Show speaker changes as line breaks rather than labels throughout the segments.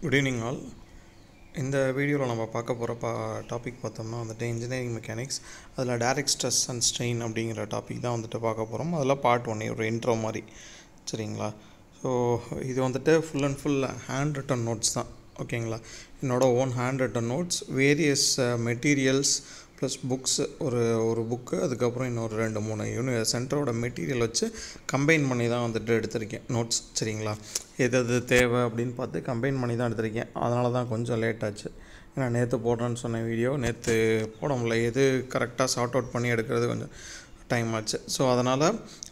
Good evening all இந்த வீடியோவில் நம்ம பார்க்க போகிற பா டாபிக் பார்த்தோம்னா வந்துட்டு இன்ஜினியரிங் மெக்கானிக்ஸ் அதில் டேரக்ட் ஸ்ட்ரெஸ் அண்ட் ஸ்ட்ரெயின் அப்படிங்கிற டாபிக் தான் வந்துட்டு பார்க்க போகிறோம் அதில் பார்ட் ஒன் ஒரு இன்ட்ரோ மாதிரி. சரிங்களா? ஸோ இது வந்துட்டு full and full handwritten notes தான் ஓகேங்களா என்னோட own handwritten notes various materials plus books ஒரு ஒரு புக்கு அதுக்கப்புறம் இன்னொரு ரெண்டு மூணு யூனி சென்டரோட மெட்டீரியல் வச்சு கம்பைன் பண்ணி தான் வந்துட்டு எடுத்திருக்கேன். நோட்ஸ் சரிங்களா? எது எது தேவை அப்படின்னு பார்த்து கம்பைன் பண்ணி தான் எடுத்திருக்கேன். அதனால தான் கொஞ்சம் லேட் ஆச்சு. ஏன்னா நேற்று போடுறேன்னு சொன்ன வீடியோ நேற்று போட முடியல. எது கரெக்டாக சார்ட் அவுட் பண்ணி எடுக்கிறது கொஞ்சம் டைம் ஆச்சு. ஸோ அதனால்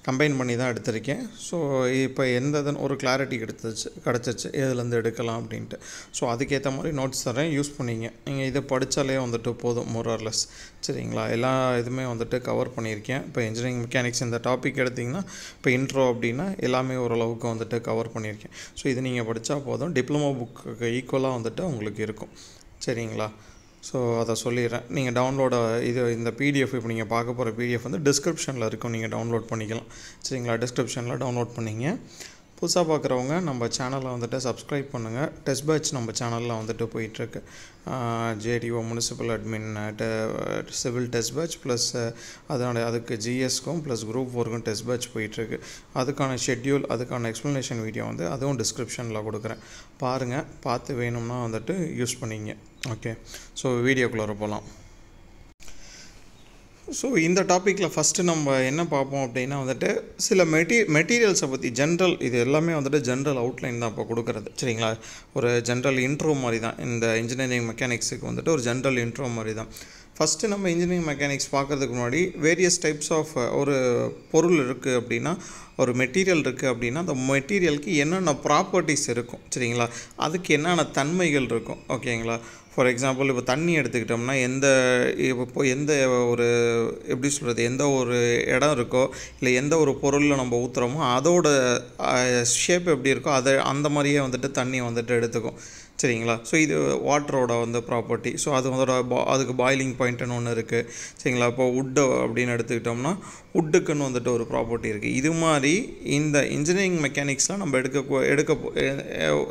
கம்பைன் பண்ணி தான் எடுத்திருக்கேன். ஸோ இப்போ எந்த ஒரு கிளாரிட்டி கிடைச்சிச்சு கிடச்சிச்சு. எதுலேருந்து எடுக்கலாம் அப்படின்ட்டு. ஸோ அதுக்கேற்ற மாதிரி நோட்ஸ் தரேன். யூஸ் பண்ணிங்க. நீங்கள் இதை படித்தாலே வந்துட்டு போதும் மோரர்லெஸ் சரிங்களா? எல்லா இதுவுமே வந்துட்டு கவர் பண்ணியிருக்கேன். இப்போ இன்ஜினியரிங் மெக்கானிக்ஸ் இந்த டாபிக் எடுத்திங்கன்னா இப்போ இன்ட்ரோ அப்படின்னா எல்லாமே ஓரளவுக்கு வந்துட்டு கவர் பண்ணியிருக்கேன். ஸோ இது நீங்கள் படித்தா போதும். டிப்ளமோ புக்கு ஈக்குவலாக வந்துட்டு உங்களுக்கு இருக்கும். சரிங்களா? ஸோ அதை சொல்லிடுறேன். நீங்கள் டவுன்லோட இது இந்த பிடிஎஃப் இப்போ நீங்கள் பார்க்க போகிற பிடிஎஃப் வந்து டிஸ்கிரிப்ஷனில் இருக்கும். நீங்கள் டவுன்லோட் பண்ணிக்கலாம். சரிங்களா? டிஸ்கிரிப்ஷனில் டவுன்லோட் பண்ணிங்க. புதுசாக பார்க்குறவங்க நம்ம சேனலை வந்துட்டு சப்ஸ்கிரைப் பண்ணுங்கள் டெஸ்ட் பேட்ச் நம்ம சேனலில் வந்துட்டு போயிட்டுருக்கு. JDO municipal admin civil test batch plus அதனுடைய அதுக்கு ஜிஎஸ்க்கும் ப்ளஸ் குரூப் ஃபோருக்கும் டெஸ்ட் பேட்ச் போயிட்டுருக்கு. அதுக்கான ஷெட்யூல் அதுக்கான எக்ஸ்ப்ளனேஷன் வீடியோ வந்து அதுவும் டிஸ்கிரிப்ஷனில் கொடுக்குறேன். பாருங்கள் பார்த்து வேணும்னா வந்துட்டு யூஸ் பண்ணிங்க. ஓகே ஸோ வீடியோக்குள்ளே போகலாம் ஸோ இந்த டாப்பிக்கில் ஃபஸ்ட்டு நம்ம என்ன பார்ப்போம் அப்படின்னா வந்துட்டு சில மெட்டீ மெட்டீரியல்ஸை பற்றி ஜென்ரல் இது எல்லாமே வந்துட்டு ஜென்ரல் அவுட்லைன் தான் இப்போ கொடுக்குறது சரிங்களா? ஒரு ஜென்ரல் இன்ட்ரோ மாதிரி தான் இந்த இன்ஜினியரிங் மெக்கானிக்ஸுக்கு வந்துட்டு ஒரு ஜென்ரல் இன்ட்ரோ மாதிரி தான் ஃபஸ்ட்டு நம்ம இன்ஜினியரிங் மெக்கானிக்ஸ் பார்க்குறதுக்கு முன்னாடி வேரியஸ் டைப்ஸ் ஆஃப் ஒரு பொருள் இருக்குது அப்படின்னா ஒரு மெட்டீரியல் இருக்குது அப்படின்னா அந்த மெட்டீரியலுக்கு என்னென்ன ப்ராப்பர்ட்டிஸ் இருக்கும் சரிங்களா? அதுக்கு என்னென்ன தன்மைகள் இருக்கும் ஓகேங்களா ஃபார் எக்ஸாம்பிள் இப்போ தண்ணி எடுத்துக்கிட்டோம்னா எந்த இப்போ எந்த ஒரு எப்படி சொல்கிறது எந்த ஒரு இடம் இருக்கோ இல்லை எந்த ஒரு பொருளில் நம்ம ஊற்றுறோமோ அதோட ஷேப் எப்படி இருக்கோ அதை அந்த மாதிரியே வந்துட்டு தண்ணி வந்துட்டு எடுத்துக்கும். சரிங்களா? ஸோ இது வாட்டரோட வந்து ப்ராப்பர்ட்டி ஸோ அது அதோட பா அதுக்கு பாயிலிங் பாயிண்ட்டுன்னு ஒன்று இருக்குது சரிங்களா? இப்போ உட்டு அப்படின்னு எடுத்துக்கிட்டோம்னா உட்டுக்குன்னு வந்துட்டு ஒரு ப்ராப்பர்ட்டி இருக்குது இது மாதிரி இந்த இன்ஜினியரிங் மெக்கானிக்ஸ்லாம் நம்ம எடுக்க எடுக்க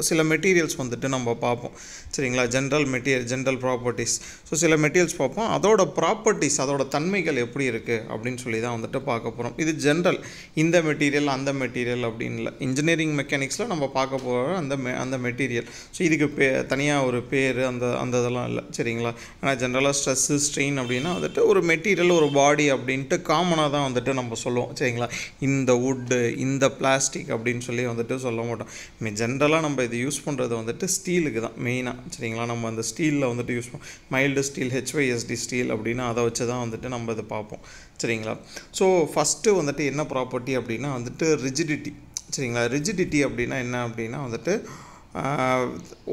சில மெட்டீரியல்ஸ் வந்துட்டு நம்ம பார்ப்போம். சரிங்களா? General material general properties so சில மெட்டீரியல்ஸ் பார்ப்போம். அதோட ப்ராப்பர்ட்டிஸ் அதோட தன்மைகள் எப்படி இருக்குது அப்படின்னு சொல்லி தான் வந்துட்டு பார்க்க போகிறோம் இது ஜென்ரல் இந்த மெட்டீரியல் அந்த மெட்டீரியல் அப்படின்னு இல்லை. இன்ஜினியரிங் மெக்கானிக்ஸில் நம்ம பார்க்க போகிற அந்த மெ அந்த மெட்டீரியல் ஸோ இதுக்கு பே தனியாக ஒரு பேர் அந்த அந்த இதெல்லாம் இல்லை. சரிங்களா? ஆனால் ஜென்ரலாக ஸ்ட்ரெஸ்ஸு ஸ்ட்ரெயின் அப்படின்னா வந்துட்டு ஒரு மெட்டீரியல் ஒரு பாடி அப்படின்ட்டு காமனாக தான் வந்துட்டு நம்ம சொல்லுவோம். சரிங்களா? இந்த வுட்டு இந்த பிளாஸ்டிக் அப்படின்னு சொல்லி வந்துட்டு சொல்ல மாட்டோம். ஜென்ரலாக நம்ம இது யூஸ் பண்ணுறது வந்துட்டு ஸ்டீலுக்கு தான் மெயினாக சரிங்களா? நம்ம அந்த ஸ்டீலில் வந்துட்டு யூஸ் பண்ணோம் மைல்டு ஸ்டீல் ஹெச்ஒய்எஸ்டி ஸ்டீல் அப்படின்னு அதை வச்சு தான் வந்துட்டு நம்ம இதை பார்ப்போம். சரிங்களா? ஸோ ஃபஸ்ட்டு வந்துட்டு என்ன ப்ராப்பர்ட்டி அப்படின்னா வந்துட்டு ரிஜிடிட்டி சரிங்களா? ரிஜிடிட்டி அப்படின்னா என்ன அப்படின்னா வந்துட்டு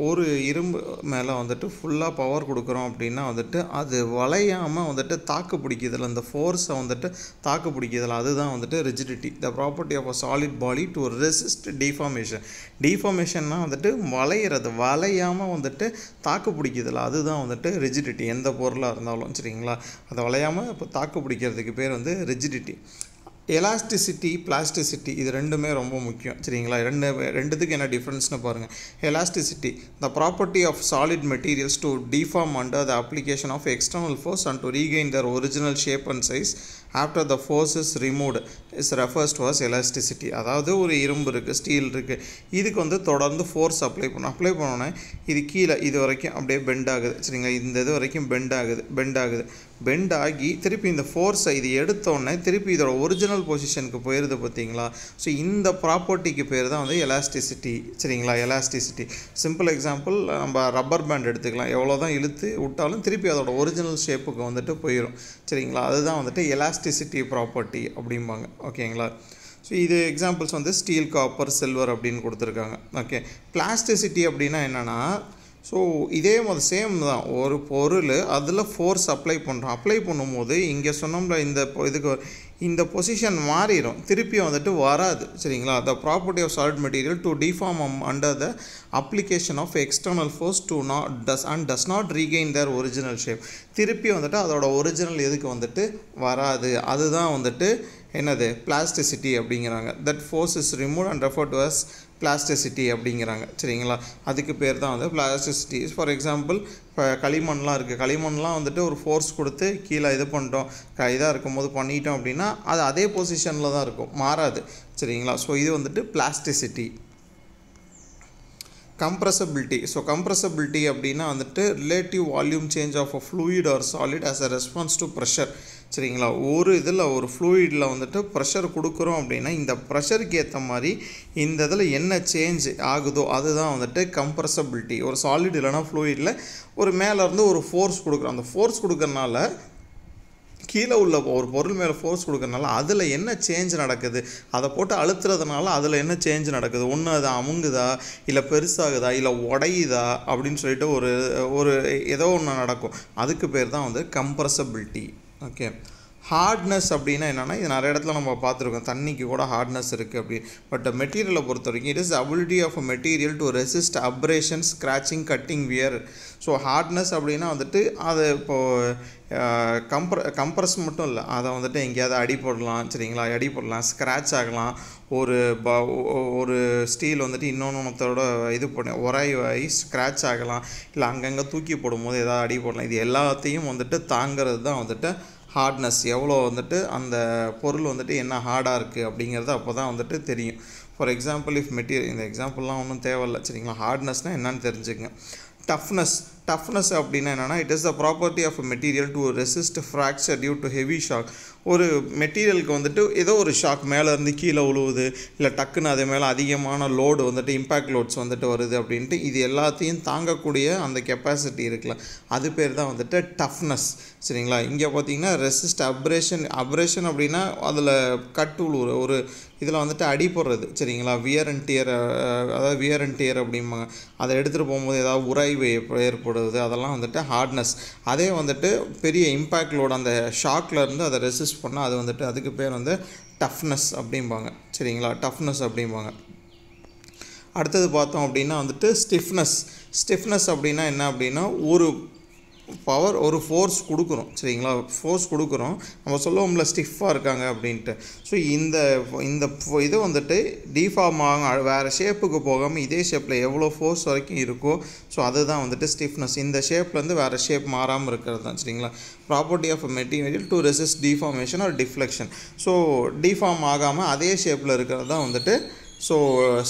ஒரு இரும்பு மேலே வந்துட்டு ஃபுல்லாக பவர் கொடுக்குறோம் அப்படின்னா வந்துட்டு அது வளையாமல் வந்துட்டு தாக்கு பிடிக்கிறதுல அந்த ஃபோர்ஸை வந்துட்டு தாக்கு பிடிக்கிறதுல அதுதான் வந்துட்டு rigidity the property of a solid body to resist deformation டிஃபார்மேஷன்னா வந்துட்டு வளையிறது வளையாமல் வந்துட்டு தாக்கு பிடிக்கிறதுல அதுதான் வந்துட்டு ரிஜிடிட்டி எந்த பொருளாக இருந்தாலும் சரிங்களா? அதை வளையாமல் இப்போ தாக்கு பிடிக்கிறதுக்கு பேர் வந்து ரிஜிடிட்டி எலாஸ்டிசிட்டி பிளாஸ்டிசிட்டி இது ரெண்டுமே ரொம்ப முக்கியம். சரிங்களா? ரெண்டு ரெண்டுத்துக்கு என்ன டிஃப்ரென்ஸ்னு பாருங்கள் elasticity the property of solid materials to deform under the application of external force and to regain their original shape and size after the force is removed is refers to as elasticity அதாவது ஒரு இரும்பு இருக்குது steel இருக்குது இதுக்கு வந்து தொடர்ந்து force apply பண்ணும் apply பண்ணோன்னே இது கீழே இது வரைக்கும் அப்படியே பெண்ட் ஆகுது. சரிங்களா? இந்த இது வரைக்கும் பெண்ட் ஆகுது பெண்ட் ஆகுது. பெண்ட் ஆகி திருப்பி இந்த ஃபோர்ஸை இது எடுத்தோடனே திருப்பி இதோட ஒரிஜினல் பொசிஷனுக்கு போயிடுது பார்த்தீங்களா? ஸோ இந்த ப்ராப்பர்ட்டிக்கு பேர் தான் வந்து எலாஸ்டிசிட்டி சரிங்களா? எலாஸ்டிசிட்டி சிம்பிள் எக்ஸாம்பிள் நம்ம ரப்பர் பேண்ட் எடுத்துக்கலாம். எவ்வளோ தான் இழுத்து விட்டாலும் திருப்பி அதோட ஒரிஜினல் ஷேப்புக்கு வந்துட்டு போயிடும் சரிங்களா? அதுதான் வந்துட்டு எலாஸ்டிசிட்டி ப்ராப்பர்ட்டி அப்படிம்பாங்க. ஓகேங்களா ஸோ இது எக்ஸாம்பிள்ஸ் வந்து ஸ்டீல் காப்பர் சில்வர் அப்படின்னு கொடுத்துருக்காங்க. ஓகே பிளாஸ்டிசிட்டி அப்படின்னா என்னென்னா ஸோ இதே மாதிரி சேம் தான். ஒரு பொருள் அதில் ஃபோர்ஸ் அப்ளை பண்ணுறோம் அப்ளை பண்ணும்போது இங்கே சொன்னோம்ல இந்த இதுக்கு இந்த பொசிஷன் மாறிடும். திருப்பி வந்துட்டு வராது. சரிங்களா? The property of solid material to deform under the application of external force to not does and does not regain their original shape திருப்பி வந்துட்டு அதோட ஒரிஜினல் எதுக்கு வந்துட்டு வராது. அதுதான் வந்துட்டு என்னது? பிளாஸ்டிசிட்டி அப்படிங்கிறாங்க. That force is remove and refer to as plasticity அப்படிங்கிறாங்க. சரிங்களா? அதுக்கு பேர் தான் வந்து பிளாஸ்டிசிட்டி ஃபார் எக்ஸாம்பிள் இப்போ களிமண்லாம் இருக்குது களிமண்லாம் வந்துட்டு ஒரு ஃபோர்ஸ் கொடுத்து கீழே இது பண்ணிட்டோம். இதாக இருக்கும்போது பண்ணிட்டோம் அப்படின்னா அது அதே பொசிஷனில் தான் இருக்கும். மாறாது. சரிங்களா? ஸோ இது வந்துட்டு பிளாஸ்டிசிட்டி கம்ப்ரசபிலிட்டி ஸோ கம்ப்ரசபிலிட்டி அப்படின்னா வந்துட்டு relative volume change of a fluid or solid as a response to pressure சரிங்களா? ஒரு இதில் ஒரு ஃப்ளூயிடில் வந்துட்டு ப்ரெஷர் கொடுக்குறோம் அப்படின்னா இந்த ப்ரெஷருக்கு ஏற்ற மாதிரி இந்த இதில் என்ன சேஞ்ச் ஆகுதோ அதுதான் வந்துட்டு கம்ப்ரஸபிலிட்டி ஒரு சாலிட் இல்லைனா ஃப்ளூயிடில் ஒரு மேலேருந்து ஒரு ஃபோர்ஸ் கொடுக்குறோம். அந்த ஃபோர்ஸ் கொடுக்கறனால கீழே உள்ள ஒரு பொருள் மேலே ஃபோர்ஸ் கொடுக்கறனால அதில் என்ன சேஞ்ச் நடக்குது? அதை போட்டு அழுத்துறதுனால அதில் என்ன சேஞ்ச் நடக்குது? ஒன்று அது அமுங்குதா? இல்லை பெருசாகுதா? இல்லை உடையுதா? அப்படின்னு சொல்லிட்டு ஒரு ஒரு ஏதோ ஒன்று நடக்கும். அதுக்கு பேர் தான் வந்து கம்ப்ரஸபிலிட்டி ஓகே ஹார்ட்னஸ் அப்படின்னா என்னென்னா இது நிறைய இடத்துல நம்ம பார்த்துருக்கோம். தண்ணிக்கு கூட ஹார்ட்னஸ் இருக்குது அப்படி. பட் மெட்டீரியலை பொறுத்த வரைக்கும் it is ability of a material to resist abrasion scratching cutting wear so hardness அப்படின்னா வந்துட்டு அது இப்போது கம்ப்ர கம்ப்ரஸ் மட்டும் இல்லை. அதை வந்துட்டு எங்கேயாவது அடி போடலாம் சரிங்களா? அடி போடலாம் ஸ்க்ராட்ச் ஆகலாம். ஒரு ப ஒரு ஸ்டீல் வந்துட்டு இன்னொன்றத்தோட இது பண்ணி உராய் ஸ்க்ராட்ச் ஆகலாம். இல்லை அங்கங்கே தூக்கி போடும்போது ஏதாவது அடி போடலாம். இது எல்லாத்தையும் வந்துட்டு தாங்கிறது தான் வந்துட்டு ஹார்ட்னஸ் எவ்வளோ வந்துட்டு அந்த பொருள் வந்துட்டு என்ன ஹார்டாக இருக்குது அப்படிங்கிறது அப்போ தான் வந்துட்டு தெரியும். ஃபார் எக்ஸாம்பிள் இஃப் மெட்டீரியல் இந்த எக்ஸாம்பிள்லாம் ஒன்றும் தேவையில்லை சரிங்களா? ஹார்ட்னஸ்னால் என்னன்னு தெரிஞ்சுக்கங்க. டஃப்னஸ் டஃப்னஸ் அப்படின்னா என்னென்னா it is the property of material to resist fracture due to heavy shock ஒரு மெட்டீரியலுக்கு வந்துட்டு ஏதோ ஒரு ஷாக் மேலே இருந்து கீழே உழுவுது இல்லை டக்குன்னு அது மேலே அதிகமான லோடு வந்துட்டு இம்பேக்ட் லோட்ஸ் வந்துட்டு வருது அப்படின்ட்டு இது எல்லாத்தையும் தாங்கக்கூடிய அந்த கெப்பாசிட்டி இருக்குல்ல அது பேர் தான் வந்துட்டு டஃப்னஸ் சரிங்களா? இங்கே பார்த்தீங்கன்னா ரெசிஸ்ட் அப்ரேஷன் அப்ரேஷன் அப்படின்னா அதில் கட்டு உழுவுற ஒரு இதில் வந்துட்டு அடி போடுறது சரிங்களா? வியர் அண்ட் டியர் அதாவது வியர் அண்ட் டியர் அப்படிம்பாங்க. அதை எடுத்துகிட்டு போகும்போது ஏதாவது உராய்வு ஏற்படுவது அதெல்லாம் வந்துட்டு ஹார்ட்னஸ் அதே வந்துட்டு பெரிய இம்பேக்ட் லோடு அந்த ஷாக்லேருந்து அதை ரெசிஸ்ட் பண்ணால் அது வந்துட்டு அதுக்கு பேர் வந்து டஃப்னஸ் அப்படிம்பாங்க. சரிங்களா? டஃப்னஸ் அப்படிம்பாங்க. அடுத்தது பார்த்தோம் அப்படின்னா வந்துட்டு ஸ்டிஃப்னஸ் ஸ்டிஃப்னஸ் அப்படின்னா என்ன அப்படின்னா ஒரு பவர் ஒரு ஃபோர்ஸ் கொடுக்குறோம் சரிங்களா? ஃபோர்ஸ் கொடுக்குறோம் நம்ம சொல்லுவோம்ல ஸ்டிஃபாக இருக்காங்க அப்படின்ட்டு. ஸோ இந்த இந்த ஃபோ- இது வந்துட்டு டிஃபார்ம் ஆகும் வேறு ஷேப்புக்கு போகாமல் இதே ஷேப்பில் எவ்வளோ ஃபோர்ஸ் வரைக்கும் இருக்கோ ஸோ அதுதான் வந்துட்டு ஸ்டிஃப்னஸ் இந்த ஷேப்லேருந்து வேறு ஷேப் மாறாமல் இருக்கிறது தான் சரிங்களா? Property of material to resist deformation or deflection so deform ஆகாமல் அதே ஷேப்பில் இருக்கிறது தான் வந்துட்டு ஸோ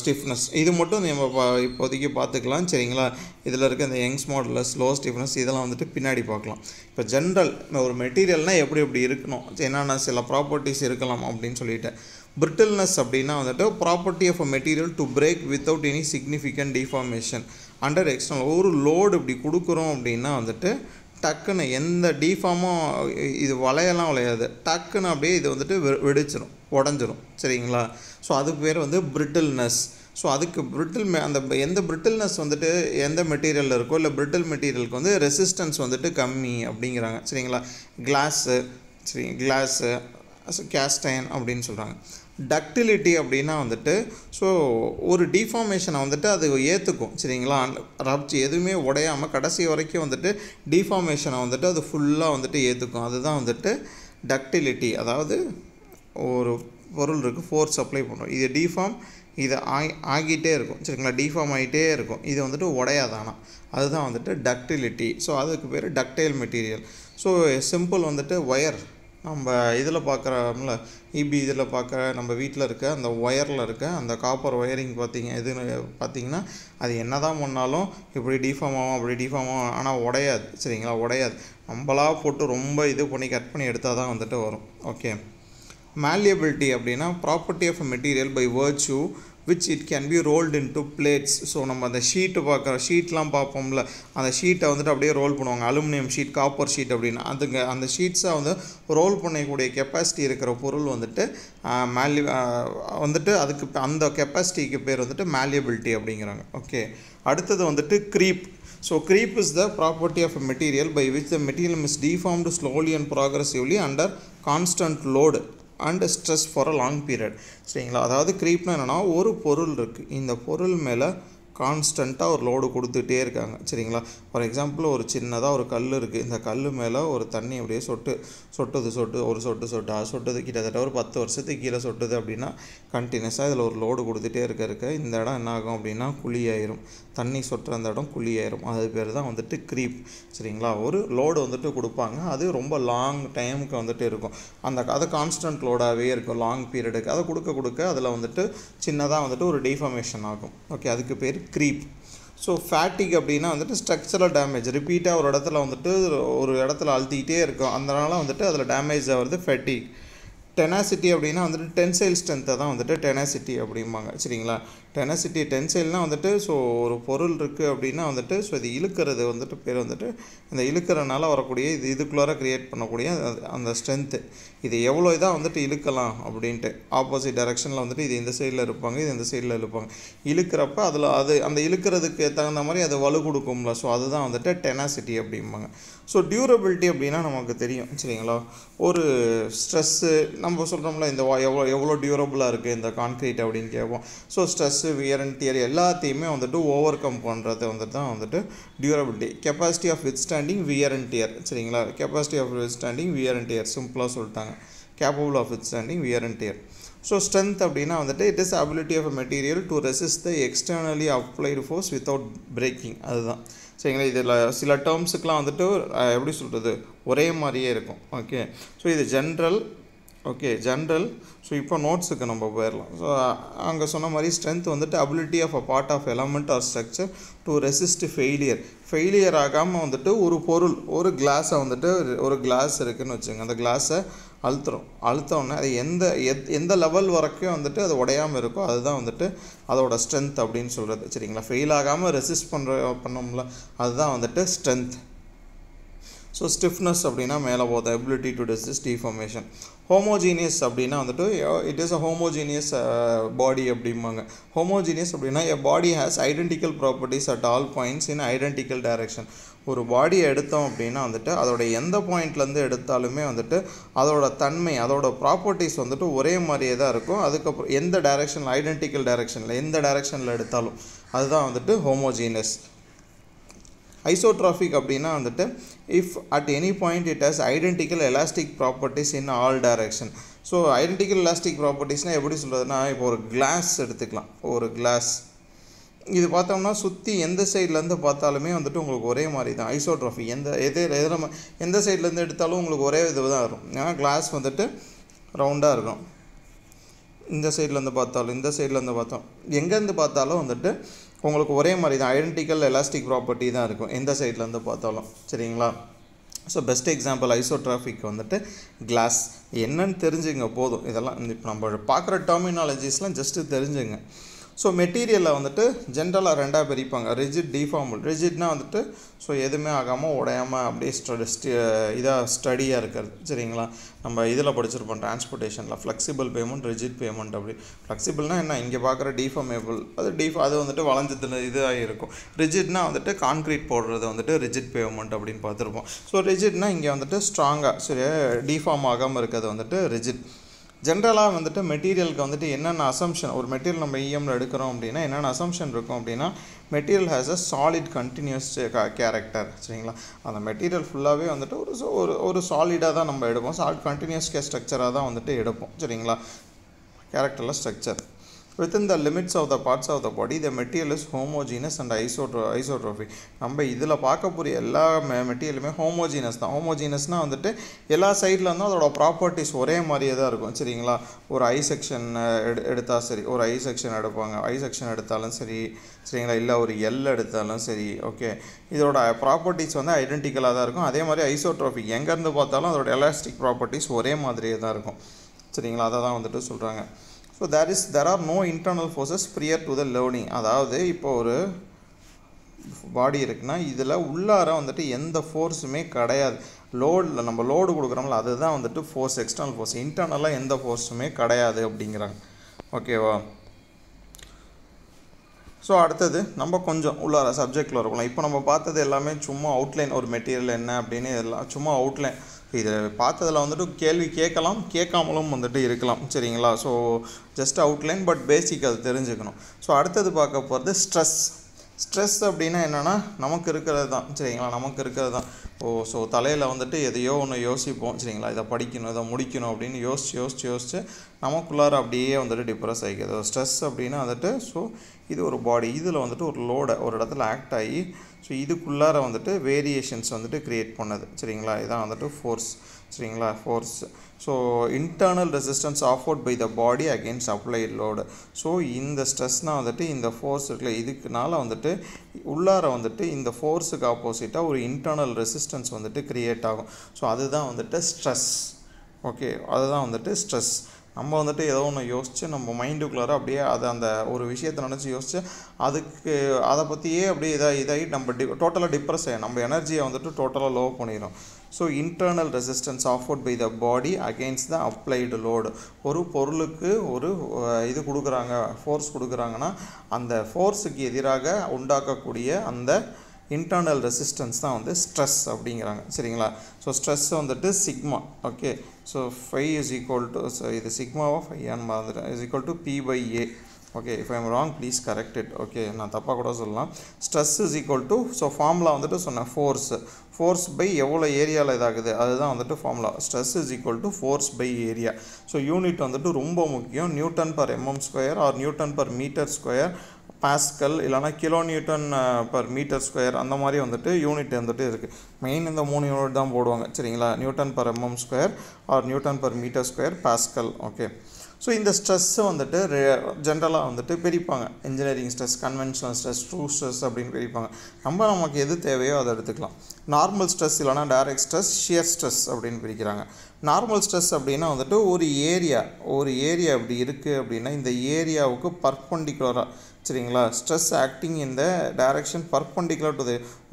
ஸ்டிஃப்னஸ் uh, இது மட்டும் நம்ம இப்போதைக்கு பார்த்துக்கலாம். சரிங்களா? இதில் இருக்க இந்த யங்ஸ் மாடலில் ஸ்லோ ஸ்டிஃப்னஸ் இதெல்லாம் வந்துட்டு பின்னாடி பார்க்கலாம். இப்போ ஜென்ரல் ஒரு மெட்டீரியல்னால் எப்படி எப்படி இருக்கணும்? என்னென்ன சில ப்ராப்பர்ட்டிஸ் இருக்கலாம் அப்படின்னு சொல்லிட்டு பிரிட்டில்னஸ் அப்படின்னா வந்துட்டு property of a material to break without any significant deformation. Under external ஒரு லோடு இப்படி கொடுக்குறோம் அப்படின்னா வந்துட்டு டக்குன்னு எந்த டிஃபார்மும் இது வளையலாம் வளையாது. டக்குன்னு அப்படியே இது வந்துட்டு வெ- உடஞ்சிரும். சரிங்களா? ஸோ அதுக்கு பேர் வந்து பிரிட்டில்னஸ் ஸோ அதுக்கு பிரிட்டில் மெ அந்த எந்த பிரிட்டில்னஸ் வந்துட்டு எந்த மெட்டீரியலில் இருக்கோ இல்லை பிரிட்டில் மெட்டீரியலுக்கு வந்து ரெசிஸ்டன்ஸ் வந்துட்டு கம்மி அப்படிங்கிறாங்க. சரிங்களா? கிளாஸு சரி கிளாஸு கேஸ்டைன் அப்படின்னு சொல்கிறாங்க டக்டிலிட்டி அப்படின்னா வந்துட்டு ஸோ ஒரு டிஃபார்மேஷனை வந்துட்டு அது ஏற்றுக்கும் சரிங்களா? ரப்ச்சு எதுவுமே உடையாமல் கடைசி வரைக்கும் வந்துட்டு டிஃபார்மேஷனை வந்துட்டு அது ஃபுல்லாக வந்துட்டு ஏற்றுக்கும் அதுதான் வந்துட்டு டக்டிலிட்டி அதாவது ஒரு பொருள் இருக்குது ஃபோர்ஸ் அப்ளை பண்ணுறோம் இது டிஃபார்ம் இது ஆகி ஆகிட்டே இருக்கும். சரிங்களா? டிஃபார்ம் ஆகிட்டே இருக்கும். இது வந்துட்டு உடையாதானா? அதுதான் வந்துட்டு டக்டிலிட்டி ஸோ அதுக்கு பேர் டக்டைல் மெட்டீரியல் ஸோ சிம்பிள் வந்துட்டு ஒயர் நம்ம இதில் பார்க்குறோம்ல இபி இதில் பார்க்குற நம்ம வீட்டில் இருக்க அந்த ஒயரில் இருக்க அந்த காப்பர் ஒயரிங் பார்த்தீங்க எதுன்னு பார்த்தீங்கன்னா அது என்ன தான் பண்ணாலும் இப்படி டிஃபார்ம் ஆகும் அப்படி டிஃபார்ம் ஆகும். ஆனால் உடையாது. சரிங்களா? உடையாது. நம்மளா போட்டு ரொம்ப இது பண்ணி கட் பண்ணி எடுத்தால் தான் வந்துட்டு வரும். ஓகே malleability அப்படின்னா property of material by virtue which it can be be in into plates so நம்ம அந்த ஷீட்டு பார்க்குற ஷீட்லாம் பார்ப்போம்ல அந்த ஷீட்டை வந்துட்டு அப்படியே ரோல் பண்ணுவாங்க. அலுமினியம் ஷீட் காப்பர் ஷீட் அப்படின்னா அதுங்க அந்த ஷீட்ஸை வந்து ரோல் பண்ணக்கூடிய கெப்பாசிட்டி இருக்கிற பொருள் வந்துட்டு மேலி வந்துட்டு அதுக்கு அந்த கெப்பாசிட்டிக்கு பேர் வந்துட்டு மேலியபிலிட்டி அப்படிங்கிறாங்க. ஓகே அடுத்தது வந்துட்டு creep so creep is the property of material by by the material is is deformed slowly and under constant load and stress for a long period சரிங்களா? அதாவது க்ரீப்னா என்னென்னா ஒரு பொருள் இருக்குது இந்த பொருள் மேலே கான்ஸ்டண்ட்டாக ஒரு லோடு கொடுத்துட்டே இருக்காங்க. சரிங்களா? ஃபார் எக்ஸாம்பிள் ஒரு சின்னதாக ஒரு கல் இருக்குது இந்த கல் மேலே ஒரு தண்ணி அப்படியே சொட்டு சொட்டுது சொட்டு ஒரு சொட்டு சொட்டு அது சொட்டுது கிட்டத்தட்ட ஒரு பத்து வருஷத்துக்கு கீழே சொட்டுது அப்படின்னா கண்டினியூஸாக இதில் ஒரு லோடு கொடுத்துட்டே இருக்க இருக்க இந்த இடம் என்ன ஆகும் அப்படின்னா குழியாயிரும் தண்ணி சொட்டுற அந்த இடம் குழியாயிரும் அது பேர் தான் வந்துட்டு க்ரீப் சரிங்களா? ஒரு லோடு வந்துட்டு கொடுப்பாங்க. அது ரொம்ப லாங் டைமுக்கு வந்துட்டு இருக்கும். அந்த அது கான்ஸ்டன்ட் லோடாகவே இருக்கும். லாங் பீரியடுக்கு அதை கொடுக்க கொடுக்க அதில் வந்துட்டு சின்னதாக வந்துட்டு ஒரு டிஃபர்மேஷன் ஆகும். ஓகே அதுக்கு பேர் க்ரீப் ஸோ ஃபேட்டிக் அப்படின்னா வந்துட்டு ஸ்ட்ரக்சரல் டேமேஜ் ரிப்பீட்டாக ஒரு இடத்துல வந்துட்டு ஒரு இடத்துல அழுத்திக்கிட்டே இருக்கும். அதனால வந்துட்டு அதில் டேமேஜ் ஆகிறது ஃபேட்டிக் டெனாசிட்டி அப்படின்னா வந்துட்டு டென்சைல் ஸ்ட்ரென்த்தை தான் வந்துட்டு டெனாசிட்டி அப்படிம்பாங்க. சரிங்களா? டெனசிட்டி டென்சைல்னால் வந்துட்டு ஸோ ஒரு பொருள் இருக்குது அப்படின்னா வந்துட்டு ஸோ இது இழுக்கிறது வந்துட்டு பேர் வந்துட்டு இந்த இழுக்கிறனால வரக்கூடிய இது இதுக்குள்ளார க்ரியேட் பண்ணக்கூடிய அந்த- அந்த ஸ்ட்ரென்த்து இது எவ்வளோ இதாக வந்துட்டு இழுக்கலாம் அப்படின்ட்டு. ஆப்போசிட் டைரெக்ஷனில் வந்துட்டு இது இந்த சைடில் இருப்பாங்க இது இந்த சைடில் இழுப்பாங்க. இழுக்கிறப்ப அதில் அது அந்த இழுக்கிறதுக்கு தகுந்த மாதிரி அது வலு கொடுக்கும்ல. ஸோ அதுதான் வந்துட்டு டெனாசிட்டி அப்படிம்பாங்க. ஸோ டியூரபிலிட்டி அப்படின்னா நமக்கு தெரியும் சரிங்களா? ஒரு ஸ்ட்ரெஸ்ஸு நம்ம சொல்கிறோம்ல இந்த வா- எவ்வளோ எவ்வளோ டியூரபுளாக இருக்குது இந்த கான்க்ரீட் அப்படின்னு கேட்போம். So stress stress wear and tear எல்லாத்தையுமே வந்துட்டு ஓவர் கம் பண்ணுறது வந்துட்டு தான் வந்துட்டு durability capacity of withstanding wear and tear சரிங்களா? Capacity of withstanding wear and tear சிம்பிளாக சொல்லிட்டாங்க. Capable of withstanding wear and tear so strength அப்படின்னா வந்துட்டு it is ability of a material to resist the externally applied force without breaking அதுதான். சரிங்களா? இதில் சில டேர்ம்ஸுக்கெலாம் வந்துட்டு எப்படி சொல்கிறது ஒரே மாதிரியே இருக்கும். ஓகே ஸோ இது ஜென்ரல் ஓகே ஜென்ரல் ஸோ இப்போ நோட்ஸுக்கு நம்ம போயிடலாம் ஸோ அங்கே சொன்ன மாதிரி ஸ்ட்ரென்த் வந்துட்டு ability of a part of element or structure to resist failure failure ஆகாமல் வந்துட்டு ஒரு பொருள் ஒரு கிளாஸை வந்துட்டு ஒரு கிளாஸ் இருக்குதுன்னு வச்சுங்க அந்த கிளாஸை அழுத்துறோம் அழுத்தோடனே அது எந்த எத் எந்த லெவல் வரைக்கும் வந்துட்டு அது உடையாமல் இருக்கோ அதுதான் வந்துட்டு அதோட ஸ்ட்ரென்த் அப்படின்னு சொல்கிறது சரிங்களா? ஃபெயில் ஆகாமல் ரெசிஸ்ட் பண்ணுற பண்ணோம்ல அதுதான் வந்துட்டு ஸ்ட்ரென்த் ஸோ ஸ்டிஃப்னஸ் அப்படின்னா மேலே போகுது. எபிலிட்டி டு டிசிஸ் டிஃபர்மேஷன் ஹோமோஜீனியஸ் அப்படின்னா வந்துட்டு it is a homogeneous body அப்படிம்பாங்க. ஹோமோஜீனியஸ் அப்படின்னா a body has identical properties at all points in identical direction ஒரு பாடியை எடுத்தோம் அப்படின்னா வந்துட்டு அதோட எந்த பாயிண்ட்லேருந்து எடுத்தாலுமே வந்துட்டு அதோட தன்மை அதோட ப்ராப்பர்ட்டிஸ் வந்துட்டு ஒரே மாதிரியே தான் இருக்கும். அதுக்கப்புறம் எந்த டைரக்ஷனில் ஐடென்டிக்கல் டைரெக்ஷனில் எந்த டைரெக்ஷனில் எடுத்தாலும். அதுதான் வந்துட்டு ஹோமோஜீனஸ் ஐசோட்ராஃபிக் அப்படின்னா வந்துட்டு if at any point it has identical elastic properties in all direction so identical elastic ப்ராப்பர்ட்டிஸ்னால் எப்படி சொல்கிறதுனா இப்போ ஒரு கிளாஸ் எடுத்துக்கலாம். ஒரு கிளாஸ் இது பார்த்தோம்னா சுற்றி எந்த சைட்லேருந்து பார்த்தாலுமே வந்துட்டு உங்களுக்கு ஒரே மாதிரி தான். ஐசோட்ராஃபி எந்த எது எதில் நம்ம எந்த சைட்லேருந்து எடுத்தாலும் உங்களுக்கு ஒரே இது தான் வரும். ஏன்னா கிளாஸ் வந்துட்டு ரவுண்டாக இருக்கும். இந்த சைட்லேருந்து பார்த்தாலும் இந்த சைட்லேருந்து பார்த்தோம். எங்கேருந்து பார்த்தாலும் வந்துட்டு உங்களுக்கு ஒரே மாதிரி தான். ஐடென்டிக்கல் எலாஸ்டிக் ப்ராப்பர்ட்டி தான் இருக்கும். எந்த சைட்லேருந்து பார்த்தாலும். சரிங்களா? ஸோ பெஸ்ட் எக்ஸாம்பிள் ஐசோட்ராஃபிக் வந்துட்டு கிளாஸ் என்னன்னு தெரிஞ்சுங்க போதும். இதெல்லாம் இப்போ நம்ம பார்க்குற டெர்மினாலஜிஸ்லாம் ஜஸ்ட்டு தெரிஞ்சுங்க. ஸோ மெட்டீரியலில் வந்துட்டு ஜென்ரலாக ரெண்டாக பிரிப்பாங்க. ரிஜிட் டிஃபார்மல் ரிஜிட்னா வந்துட்டு ஸோ எதுவுமே ஆகாமல் உடையாமல் அப்படியே ஸ்ட இதாக ஸ்டடியாக இருக்கிறது. சரிங்களா? நம்ம இதில் படிச்சிருப்போம் டிரான்ஸ்போர்ட்டேஷனில் ஃப்ளெக்சிபிள் பேமெண்ட் ரிஜிட் பேமெண்ட் அப்படி. ஃப்ளெக்சிபிள்னா என்ன? இங்கே பார்க்குற டிஃபார்மேபிள் அது டிஃப் அது வந்துட்டு வளைஞ்சது இதாக இருக்கும். ரிஜிட்னா வந்துட்டு கான்க்ரீட் போடுறது வந்துட்டு ரிஜிட் பேமெண்ட் அப்படின்னு பார்த்துருப்போம். ஸோ ரிஜிட்னா இங்கே வந்துட்டு ஸ்ட்ராங்காக சரி டிஃபார்ம் ஆகாமல் இருக்கிறது வந்துட்டு ரிஜிட் ஜென்ரலாக வந்துட்டு மெட்டீரியலுக்கு வந்துட்டு என்னென்ன அசம்ஷன் ஒரு மெட்டீரியல் நம்ம இஎம்ல எடுக்கிறோம் அப்படின்னா என்னென்ன அசம்ஷன் இருக்கும் அப்படின்னா material has a solid continuous character சரிங்களா? அந்த மெட்டீரியல் ஃபுல்லாகவே வந்துட்டு ஒரு ஒரு ஒரு சாலிடாக தான் நம்ம எடுப்போம். சாலிட் கண்டினியூஸ் கே ஸ்ட்ரக்சராக தான் வந்துட்டு எடுப்போம் சரிங்களா? கேரக்டரில் structure within the limits of the parts of the body the material is homogeneous and isotro isotrophic நம்ம இதில் பார்க்கக்கூடிய எல்லா மெ மெட்டீரியலுமே ஹோமோஜீனஸ் தான். ஹோமோஜீனஸ்னால் வந்துட்டு எல்லா சைடில் வந்து அதோட ப்ராப்பர்ட்டிஸ் ஒரே மாதிரியே தான் இருக்கும். சரிங்களா? ஒரு ஐ செக்ஷன் எடு எடுத்தால் சரி. ஒரு ஐ செக்ஷன் எடுப்பாங்க. ஐ செக்ஷன் எடுத்தாலும் சரி. சரிங்களா? இல்லை ஒரு எல் எடுத்தாலும் சரி. ஓகே இதோட ப்ராப்பர்ட்டிஸ் வந்து ஐடென்டிக்கலாக தான் இருக்கும். அதே மாதிரி ஐசோட்ரோஃபிக் எங்கேருந்து பார்த்தாலும் அதோட எலாஸ்டிக் ப்ராப்பர்ட்டிஸ் ஒரே மாதிரியே தான் இருக்கும். சரிங்களா? அதை தான் வந்துட்டு சொல்கிறாங்க so there is there are no internal forces prior to the learning அதாவது இப்போ ஒரு பாடி இருக்குன்னா இதில் உள்ளார வந்துட்டு எந்த ஃபோர்ஸுமே கிடையாது. லோடில் நம்ம லோடு கொடுக்குறோம்ல அதுதான் வந்துட்டு ஃபோர்ஸ் எக்ஸ்டர்னல் ஃபோர்ஸ் இன்டர்னலாக எந்த ஃபோர்ஸுமே கிடையாது அப்படிங்கிறாங்க. ஓகேவா ஸோ அடுத்தது நம்ம கொஞ்சம் உள்ளார சப்ஜெக்டில் இருக்கலாம் இப்போ நம்ம பார்த்தது எல்லாமே சும்மா அவுட்லைன் ஒரு மெட்டீரியல் என்ன அப்படின்னு எல்லாம் சும்மா அவுட்லைன் இதில் பார்த்ததில் வந்துட்டு கேள்வி கேட்கலாம் கேட்காமலும் வந்துட்டு இருக்கலாம் சரிங்களா? So just outline but basic அது தெரிஞ்சுக்கணும். ஸோ அடுத்தது பார்க்க போகிறது ஸ்ட்ரெஸ் ஸ்ட்ரெஸ் அப்படின்னா என்னென்னா நமக்கு இருக்கிறது தான் சரிங்களா? நமக்கு இருக்கிறது தான். ஓ ஸோ தலையில் வந்துட்டு எதையோ ஒன்று யோசிப்போம் சரிங்களா? இதை படிக்கணும் இதை முடிக்கணும் அப்படின்னு யோசிச்சு யோசிச்சு யோசிச்சு நமக்குள்ளார அப்படியே வந்துட்டு டிப்ரெஸ் ஆகிக்குது ஸ்ட்ரெஸ் அப்படின்னா வந்துட்டு ஸோ இது ஒரு பாடி இதில் வந்துட்டு ஒரு லோடை ஒரு இடத்துல ஆக்ட் ஆகி ஸோ இதுக்குள்ளார வந்துட்டு வேரியேஷன்ஸ் வந்துட்டு க்ரியேட் பண்ணுது. சரிங்களா? இதான் வந்துட்டு ஃபோர்ஸ் சரிங்களா? Force so internal resistance offered by the body against applied load so இந்த ஸ்ட்ரெஸ்னால் வந்துட்டு இந்த ஃபோர்ஸ் இருக்குல்ல இதுக்குனால வந்துட்டு உள்ளார வந்துட்டு இந்த ஃபோர்ஸுக்கு ஆப்போசிட்டாக ஒரு இன்டர்னல் ரெசிஸ்டன்ஸ் வந்துட்டு க்ரியேட் ஆகும். ஸோ அதுதான் வந்துட்டு ஸ்ட்ரெஸ் ஓகே அதுதான் வந்துட்டு ஸ்ட்ரெஸ் நம்ம வந்துட்டு ஏதோ ஒன்று யோசித்து நம்ம மைண்டுக்குள்ளார அப்படியே அதை அந்த ஒரு விஷயத்தை நினச்சி யோசித்து அதுக்கு அதை பற்றியே அப்படியே இதாக இதாகி நம்ம டி டோட்டலாக டிப்ரெஸ் ஆகும் நம்ம எனர்ஜியை வந்துட்டு டோட்டலாக லோ பண்ணிடும் so internal resistance offered by the body against the applied load ஒரு பொருளுக்கு ஒரு இது கொடுக்குறாங்க ஃபோர்ஸ் கொடுக்குறாங்கன்னா அந்த ஃபோர்ஸுக்கு எதிராக உண்டாக்கக்கூடிய அந்த இன்டர்னல் ரெசிஸ்டன்ஸ் தான் வந்து ஸ்ட்ரெஸ் அப்படிங்கிறாங்க. சரிங்களா? ஸோ ஸ்ட்ரெஸ் வந்துட்டு sigma okay so phi is equal to so இது சிக்மாவா ஃபைவ்னு மறந்துட்டேன். Is equal to P by A okay if I'm wrong please correct it okay நான் தப்பாக கூட சொல்லலாம். Stress is equal to so formula வந்துட்டு சொன்னேன் ஃபோர்ஸ் ஃபோர்ஸ் பை எவ்வளோ ஏரியாவில் இதாகுது? அதுதான் வந்துட்டு formula stress is equal to force by area so unit வந்துட்டு ரொம்ப முக்கியம். Newton per mm square or newton per metre square pascal இல்லைனா kilo newton per metre square அந்த மாதிரி வந்துட்டு யூனிட் வந்துட்டு இருக்குது மெயின் இந்த மூணு யூனிட் தான் போடுவாங்க. சரிங்களா? Newton per mm square or newton per metre square pascal. Okay so இந்த ஸ்ட்ரெஸ்ஸை வந்துட்டு ஜென்ரலாக வந்துட்டு பிரிப்பாங்க. Engineering stress conventional stress true stress அப்படின்னு பிரிப்பாங்க. நம்ம நமக்கு எது தேவையோ அதை எடுத்துக்கலாம். நார்மல் ஸ்ட்ரெஸ் இல்லைனா டைரக்ட் ஸ்ட்ரெஸ் ஷியர் ஸ்ட்ரெஸ் அப்படின்னு பிரிக்கிறாங்க. நார்மல் ஸ்ட்ரெஸ் அப்படின்னா வந்துட்டு ஒரு ஏரியா ஒரு ஏரியா அப்படி இருக்குது அப்படின்னா இந்த ஏரியாவுக்கு பர்பண்டிகுலராக சரிங்களா? ஸ்ட்ரெஸ் ஆக்டிங் இந்த டைரக்ஷன் பர்பண்டிகுலர் டு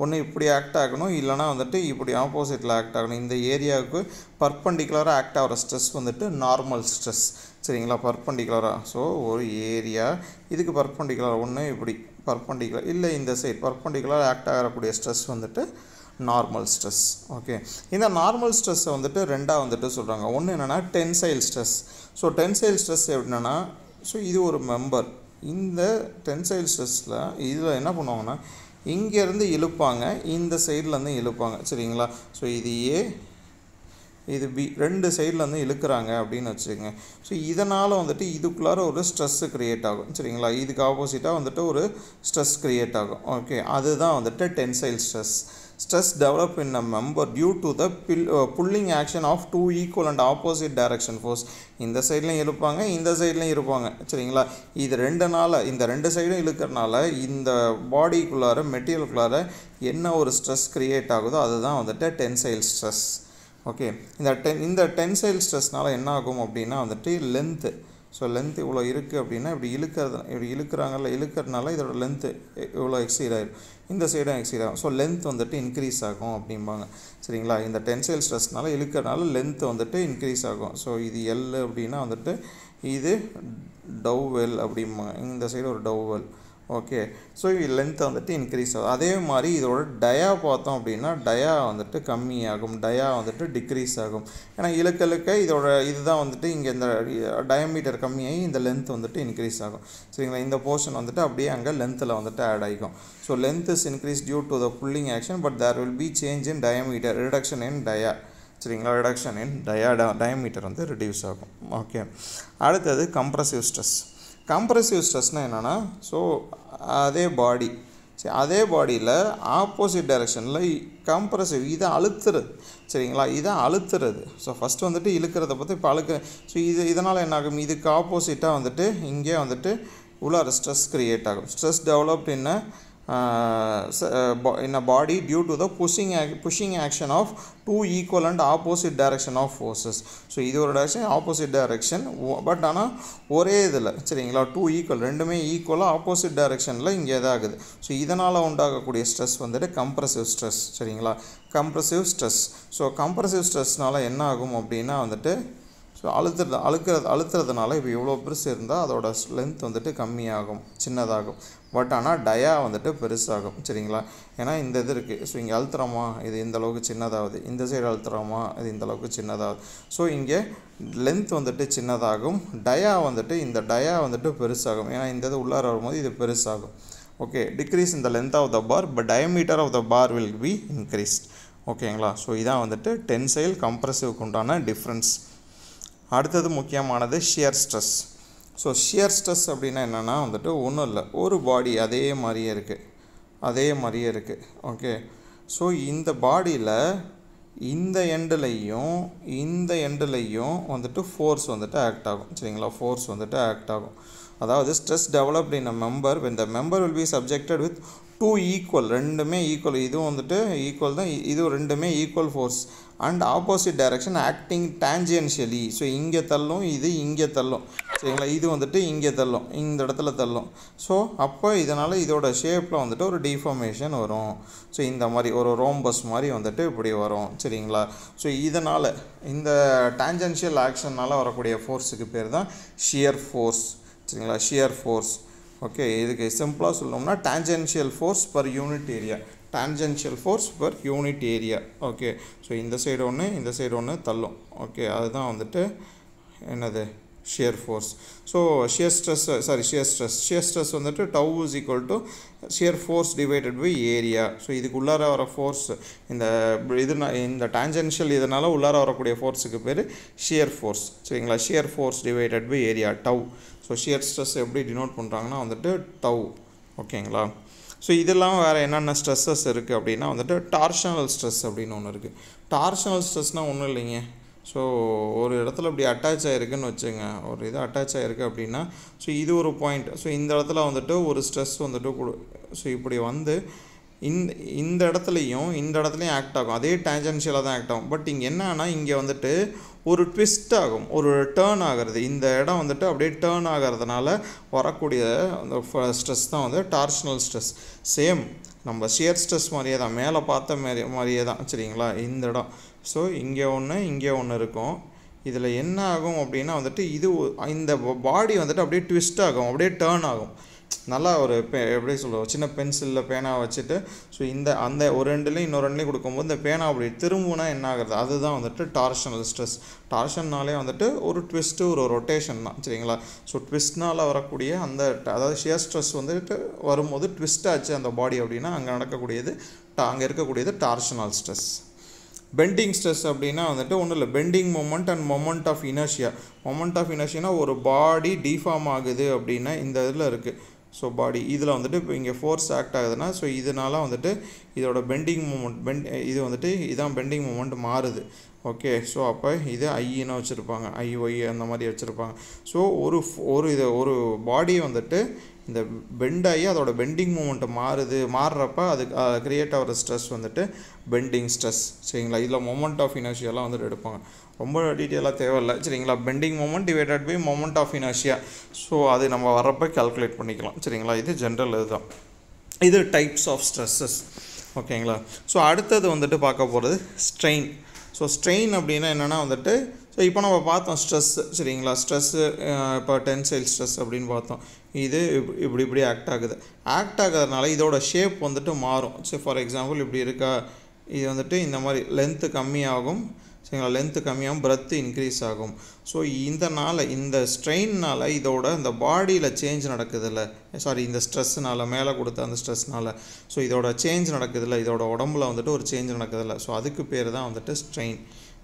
ஒன்று இப்படி ஆக்ட் ஆகணும் இல்லைனா வந்துட்டு இப்படி ஆப்போசிட்டில் ஆக்ட் ஆகணும். இந்த ஏரியாவுக்கு பர்பண்டிகுலராக ஆக்ட் ஆகிற ஸ்ட்ரெஸ் வந்துட்டு நார்மல் ஸ்ட்ரெஸ் சரிங்களா? பர்பண்டிகுலராக ஸோ ஒரு ஏரியா இதுக்கு பர்பண்டிகுலர் ஒன்று இப்படி பர்பண்டிகுலர் இல்லை இந்த சைட் பர்பண்டிகுலர் ஆக்ட் ஆகக்கூடிய ஸ்ட்ரெஸ் வந்துட்டு நார்மல் ஸ்ட்ரெஸ் ஓகே இந்த நார்மல் ஸ்ட்ரெஸ்ஸை வந்துட்டு ரெண்டாக வந்துட்டு சொல்கிறாங்க ஒன்று என்னென்னா tensile stress so tensile stress எப்படின்னா ஸோ இது ஒரு மெம்பர் இந்த டென்சைல் ஸ்ட்ரெஸ்ஸில் இதில் என்ன பண்ணுவாங்கன்னா இங்கேருந்து இழுப்பாங்க இந்த சைட்லேருந்து இழுப்பாங்க. சரிங்களா? ஸோ இது ஏ இது பி ரெண்டு சைட்லேருந்து இழுக்கிறாங்க அப்படின்னு வச்சுக்கோங்க. ஸோ இதனால் வந்துட்டு இதுக்குள்ளார ஒரு ஸ்ட்ரெஸ்ஸு க்ரியேட் ஆகும். சரிங்களா? இதுக்கு ஆப்போசிட்டாக வந்துட்டு ஒரு ஸ்ட்ரெஸ் க்ரியேட் ஆகும். ஓகே அதுதான் வந்துட்டு tensile stress stress develop in a member due to the pill- uh, pulling action of two equal and opposite direction force. இந்த சைட்லையும் இருப்பாங்க இந்த சைட்லையும் இருப்பாங்க. சரிங்களா? இது ரெண்டு நாள் இந்த ரெண்டு சைடும் இழுக்கறனால இந்த பாடிக்குள்ளார மெட்டீரியலுக்குள்ளார என்ன ஒரு ஸ்ட்ரெஸ் க்ரியேட் ஆகுதோ அதுதான் வந்துட்டு டென்சைல் ஸ்ட்ரெஸ் ஓகே இந்த டென் இந்த டென்சைல் ஸ்ட்ரெஸ்னால என்ன ஆகும் அப்படின்னா வந்துட்டு லென்த்து ஸோ லென்த் இவ்வளோ இருக்குது அப்படின்னா இப்படி இழுக்கிறது இப்படி இழுக்கிறாங்கல்ல இழுக்கிறதுனால இதோட லென்த்து இவ்வளோ எக்ஸீட் ஆயிடும் இந்த சைடும் எக்ஸீட் ஆகும். ஸோ லென்த் வந்துட்டு இன்க்ரீஸ் ஆகும் அப்படிம்பாங்க. சரிங்களா? இந்த டென்சைல் ஸ்ட்ரெஸ்னால இழுக்கிறதுனால லென்த் வந்துட்டு இன்க்ரீஸ் ஆகும். ஸோ இது எல் அப்படின்னா வந்துட்டு இது டவ் வெல் அப்படிம்பாங்க. இந்த சைடு ஒரு tau L okay so length வந்துட்டு இன்க்ரீஸ் ஆகும் அதே மாதிரி இதோட டயா பார்த்தோம் அப்படின்னா டயா வந்துட்டு கம்மியாகும். டயா வந்துட்டு டிக்ரீஸ் ஆகும். ஏன்னா இழுக்க இழுக்க இதோட இதுதான் வந்துட்டு இங்கே இந்த டயமீட்டர் கம்மியாகி இந்த லென்த் வந்துட்டு இன்க்ரீஸ் ஆகும். சரிங்களா? இந்த போர்ஷன் வந்துட்டு அப்படியே அங்கே லென்த்தில் வந்துட்டு ஆட் ஆகிக்கும். So length is increase due to the pulling action but there will be change in diameter reduction in dia சரிங்களா? ரிடக்ஷன் இன் டயா டயமீட்டர் வந்து ரிடியூஸ் ஆகும். ஓகே அடுத்தது கம்ப்ரசிவ் ஸ்ட்ரெஸ் கம்ப்ரசிவ் ஸ்ட்ரெஸ்னால் என்னென்னா ஸோ அதே பாடி சரி அதே பாடியில் ஆப்போசிட் டைரெக்ஷனில் கம்ப்ரெசிவ் இதை அழுத்துறது சரிங்களா? இதை அழுத்துறது. ஸோ ஃபஸ்ட்டு வந்துட்டு இழுக்கிறத பற்றி இப்போ அழுக்க. ஸோ இது இதனால் என்ன ஆகும் இதுக்கு ஆப்போசிட்டாக வந்துட்டு இங்கே வந்துட்டு உள்ளார ஸ்ட்ரெஸ் க்ரியேட் ஆகும். Stress developed Uh, in uh, in a body due to the pushing action pushing action of two equal and opposite direction of forces. So இது ஒரு டைரக்ஷன் ஆப்போசிட் டைரக்ஷன் பட் ஆனால் ஒரே இதில் சரிங்களா? டூ ஈக்குவல் ரெண்டுமே ஈக்குவலாக opposite டைரக்ஷனில் இங்கே இதாகுது. ஸோ இதனால் உண்டாகக்கூடிய ஸ்ட்ரெஸ் வந்துட்டு கம்ப்ரசிவ் ஸ்ட்ரெஸ் சரிங்களா? கம்ப்ரசிவ் ஸ்ட்ரெஸ் ஸோ கம்ப்ரசிவ் ஸ்ட்ரெஸ்னால என்ன ஆகும் அப்படின்னா வந்துட்டு ஸோ அழுத்துறது அழுக்கிறது அழுத்துறதுனால இப்போ இவ்வளோ பெருசு இருந்தால் அதோட லென்த் வந்துட்டு கம்மியாகும் சின்னதாகும். பட் ஆனால் டயா வந்துட்டு பெருசாகும் சரிங்களா? ஏன்னா இந்த இது இருக்குது ஸோ இங்கே அழுத்துறோமா இது இந்த அளவுக்கு சின்னதாகுது இந்த சைடு அழுத்துறோமா இது இந்த அளவுக்கு சின்னதாகுது ஸோ இங்கே லென்த் வந்துட்டு சின்னதாகும். டயா வந்துட்டு இந்த டயா வந்துட்டு பெருசாகும். ஏன்னா இந்த இது உள்ளார வரும்போது இது பெருசாகும். ஓகே டிக்ரீஸ் இந்த length of the bar but diameter of the bar will be increased ஓகேங்களா ஸோ இதான் வந்துட்டு டென்சைல் கம்ப்ரசிவ்க்கு உண்டான டிஃப்ரென்ஸ் அடுத்தது முக்கியமானது shear stress so shear stress அப்படின்னா என்னென்னா வந்துட்டு ஒன்றும் இல்லை. ஒரு பாடி அதே மாதிரியே இருக்குது அதே மாதிரியே இருக்குது ஓகே ஸோ இந்த பாடியில் இந்த எண்டுலையும் இந்த எண்டுலையும் வந்துட்டு ஃபோர்ஸ் வந்துட்டு ஆக்ட் ஆகும். சரிங்களா? ஃபோர்ஸ் வந்துட்டு ஆக்ட் ஆகும். அதாவது stress developed in a member இந்த member will be subjected with two equal ரெண்டுமே ஈக்குவல் இதுவும் வந்துட்டு ஈக்குவல் தான். இதுவும் ரெண்டுமே equal force and opposite direction acting tangentially so இங்கே தள்ளும் இது இங்கே தள்ளும். சரிங்களா? இது வந்துட்டு இங்கே தள்ளும் இந்த இடத்துல தள்ளும். ஸோ அப்போ இதனால் இதோட ஷேப்பில் வந்துட்டு ஒரு டிஃபார்மேஷன் வரும். ஸோ இந்த மாதிரி ஒரு ரோம்பஸ் மாதிரி வந்துட்டு இப்படி வரும். சரிங்களா? ஸோ இதனால் இந்த டேஞ்சன்ஷியல் ஆக்ஷனால் வரக்கூடிய ஃபோர்ஸுக்கு பேர் தான் ஷியர் ஃபோர்ஸ் சரிங்களா? ஷியர் ஃபோர்ஸ் ஓகே இதுக்கு சிம்பிளாக சொல்லணும்னா tangential force per unit area tangential force per unit area okay so இந்த சைடு ஒன்று இந்த சைடு ஒன்று தள்ளும். ஓகே அதுதான் வந்துட்டு என்னது? Shear force so shear stress sorry shear stress shear stress வந்துட்டு tau is equal to shear force divided by area so இதுக்கு உள்ளார வர ஃபோர்ஸ் இந்த இதுனா இந்த டான்ஜென்ஷியல் இதனால் உள்ளார வரக்கூடிய ஃபோர்ஸுக்கு பேர் ஷியர் ஃபோர்ஸ் சரிங்களா? Shear force divided by area tau so shear stress எப்படி டினோட் பண்ணுறாங்கன்னா வந்துட்டு டவ் ஓகேங்களா ஸோ இதெல்லாம் வேறு என்னென்ன ஸ்ட்ரெஸ்ஸஸ் இருக்குது அப்படின்னா வந்துட்டு டார்ஷனல் ஸ்ட்ரெஸ் அப்படின்னு ஒன்று இருக்குது டார்ஷனல் ஸ்ட்ரெஸ்னால் ஒன்றும் இல்லைங்க. ஸோ ஒரு இடத்துல இப்படி அட்டாச் ஆகிருக்குன்னு வச்சுங்க. ஒரு இது அட்டாச் ஆகிருக்கு அப்படின்னா ஸோ இது ஒரு பாயிண்ட் ஸோ இந்த இடத்துல வந்துட்டு ஒரு ஸ்ட்ரெஸ் வந்துட்டு கொடு ஸோ இப்படி வந்து இந்த இந்த இடத்துலையும் இந்த இடத்துலையும் ஆக்ட் ஆகும். அதே டேஞ்சன்ஷியலாக தான் ஆக்ட் ஆகும். பட் இங்கே என்னன்னா இங்கே வந்துட்டு ஒரு ட்விஸ்ட் ஆகும். ஒரு டேர்ன் ஆகிறது. இந்த இடம் வந்துட்டு அப்படியே டேர்ன் ஆகிறதுனால வரக்கூடிய அந்த ஸ்ட்ரெஸ் தான் வந்து டார்ஷனல் ஸ்ட்ரெஸ் சேம் நம்ம ஷியர் ஸ்ட்ரெஸ் மாதிரியே தான். மேலே பார்த்த மாதிரி மாதிரியே தான். சரிங்களா? இந்த இடம். ஸோ இங்கே ஒன்று இங்கே ஒன்று இருக்கும். இதில் என்ன ஆகும் அப்படின்னா வந்துட்டு இது இந்த பாடி வந்துட்டு அப்படியே ட்விஸ்ட் ஆகும். அப்படியே டேர்ன் ஆகும். நல்லா ஒரு பே எப்படி சொல்கிறோம் சின்ன பென்சிலில் பேனா வச்சுட்டு ஸோ இந்த அந்த ஒரு ரெண்டுலேயும் இன்னொரு ரெண்டுலேயும் கொடுக்கும்போது இந்த பேனா அப்படி திரும்புனா என்ன ஆகுறது? அதுதான் வந்துட்டு டார்ஷனல் ஸ்ட்ரெஸ் டார்ஷன்னாலே வந்துட்டு ஒரு ட்விஸ்ட்டு ஒரு ரொட்டேஷன் தான் சரிங்களா? ஸோ ட்விஸ்ட்னால் வரக்கூடிய அந்த அதாவது ஷியர் ஸ்ட்ரெஸ் வந்துட்டு வரும்போது ட்விஸ்ட் ஆச்சு அந்த பாடி அப்படின்னா அங்கே நடக்கக்கூடியது அங்கே இருக்கக்கூடியது டார்ஷனல் ஸ்ட்ரெஸ் பெண்டிங் ஸ்ட்ரெஸ் அப்படின்னா வந்துட்டு ஒன்றும் இல்லை bending moment and moment of inertia moment of இனர்ஷியானா ஒரு பாடி டிஃபார்ம் ஆகுது அப்படின்னா இந்த இதில் இருக்குது ஸோ பாடி இதில் வந்துட்டு இப்போ இங்கே ஃபோர்ஸ் ஆக்ட் ஆகுதுன்னா ஸோ இதனால் வந்துட்டு இதோட பெண்டிங் மூமெண்ட் பெண்ட் இது வந்துட்டு இதான் பெண்டிங் மூமெண்ட் மாறுது. ஓகே ஸோ அப்போ இது ஐயின்னு வச்சுருப்பாங்க. ஐ ஒய் அந்த மாதிரி வச்சுருப்பாங்க. ஸோ ஒரு ஒரு இது ஒரு பாடி வந்துட்டு இந்த பெண்ட் ஆகி அதோட பெண்டிங் மூமெண்ட்டு மாறுது மாறுறப்ப அதுக்கு கிரியேட் ஆகிற ஸ்ட்ரெஸ் வந்துட்டு பெண்டிங் ஸ்ட்ரெஸ் சரிங்களா? இதில் மொமெண்ட் ஆஃப் இனர்ஷியாலாம் வந்துட்டு எடுப்பாங்க. ரொம்ப டீட்டெயிலாக தேவையில்லை. சரிங்களா? Bending moment divided by moment of inertia so அது நம்ம வரப்போ கால்குலேட் பண்ணிக்கலாம். சரிங்களா? இது ஜென்ரல் இதுதான். இது டைப்ஸ் ஆஃப் ஸ்ட்ரெஸ்ஸஸ் ஓகேங்களா? ஸோ அடுத்தது வந்துட்டு பார்க்க போகிறது ஸ்ட்ரெயின் ஸோ ஸ்ட்ரெயின் அப்படின்னா என்னென்னா வந்துட்டு ஸோ இப்போ நம்ம பார்த்தோம் ஸ்ட்ரெஸ்ஸு சரிங்களா? ஸ்ட்ரெஸ்ஸு இப்போ டென்சைல் ஸ்ட்ரெஸ் அப்படின்னு பார்த்தோம். இது இப்படி இப்படி ஆக்ட் ஆகுது. ஆக்ட் ஆகிறதுனால இதோட ஷேப் வந்துட்டு மாறும். சரி ஃபார் எக்ஸாம்பிள் இப்படி இருக்கா? இது வந்துட்டு இந்த மாதிரி லென்த்து கம்மியாகும். சரிங்களா? லென்த்து கம்மியாகும் பிரத்து இன்க்ரீஸ் ஆகும். ஸோ இதனால் இந்த ஸ்ட்ரெயின்னால் இதோட இந்த பாடியில் சேஞ்ச் நடக்குதுல்ல. சாரி இந்த ஸ்ட்ரெஸ்ஸுனால் மேலே கொடுத்த அந்த ஸ்ட்ரெஸ்னால் ஸோ இதோட சேஞ்ச் நடக்குதுல்ல. இதோட உடம்புல வந்துட்டு ஒரு சேஞ்ச் நடக்குதுல்ல. ஸோ அதுக்கு பேர் தான் வந்துட்டு strain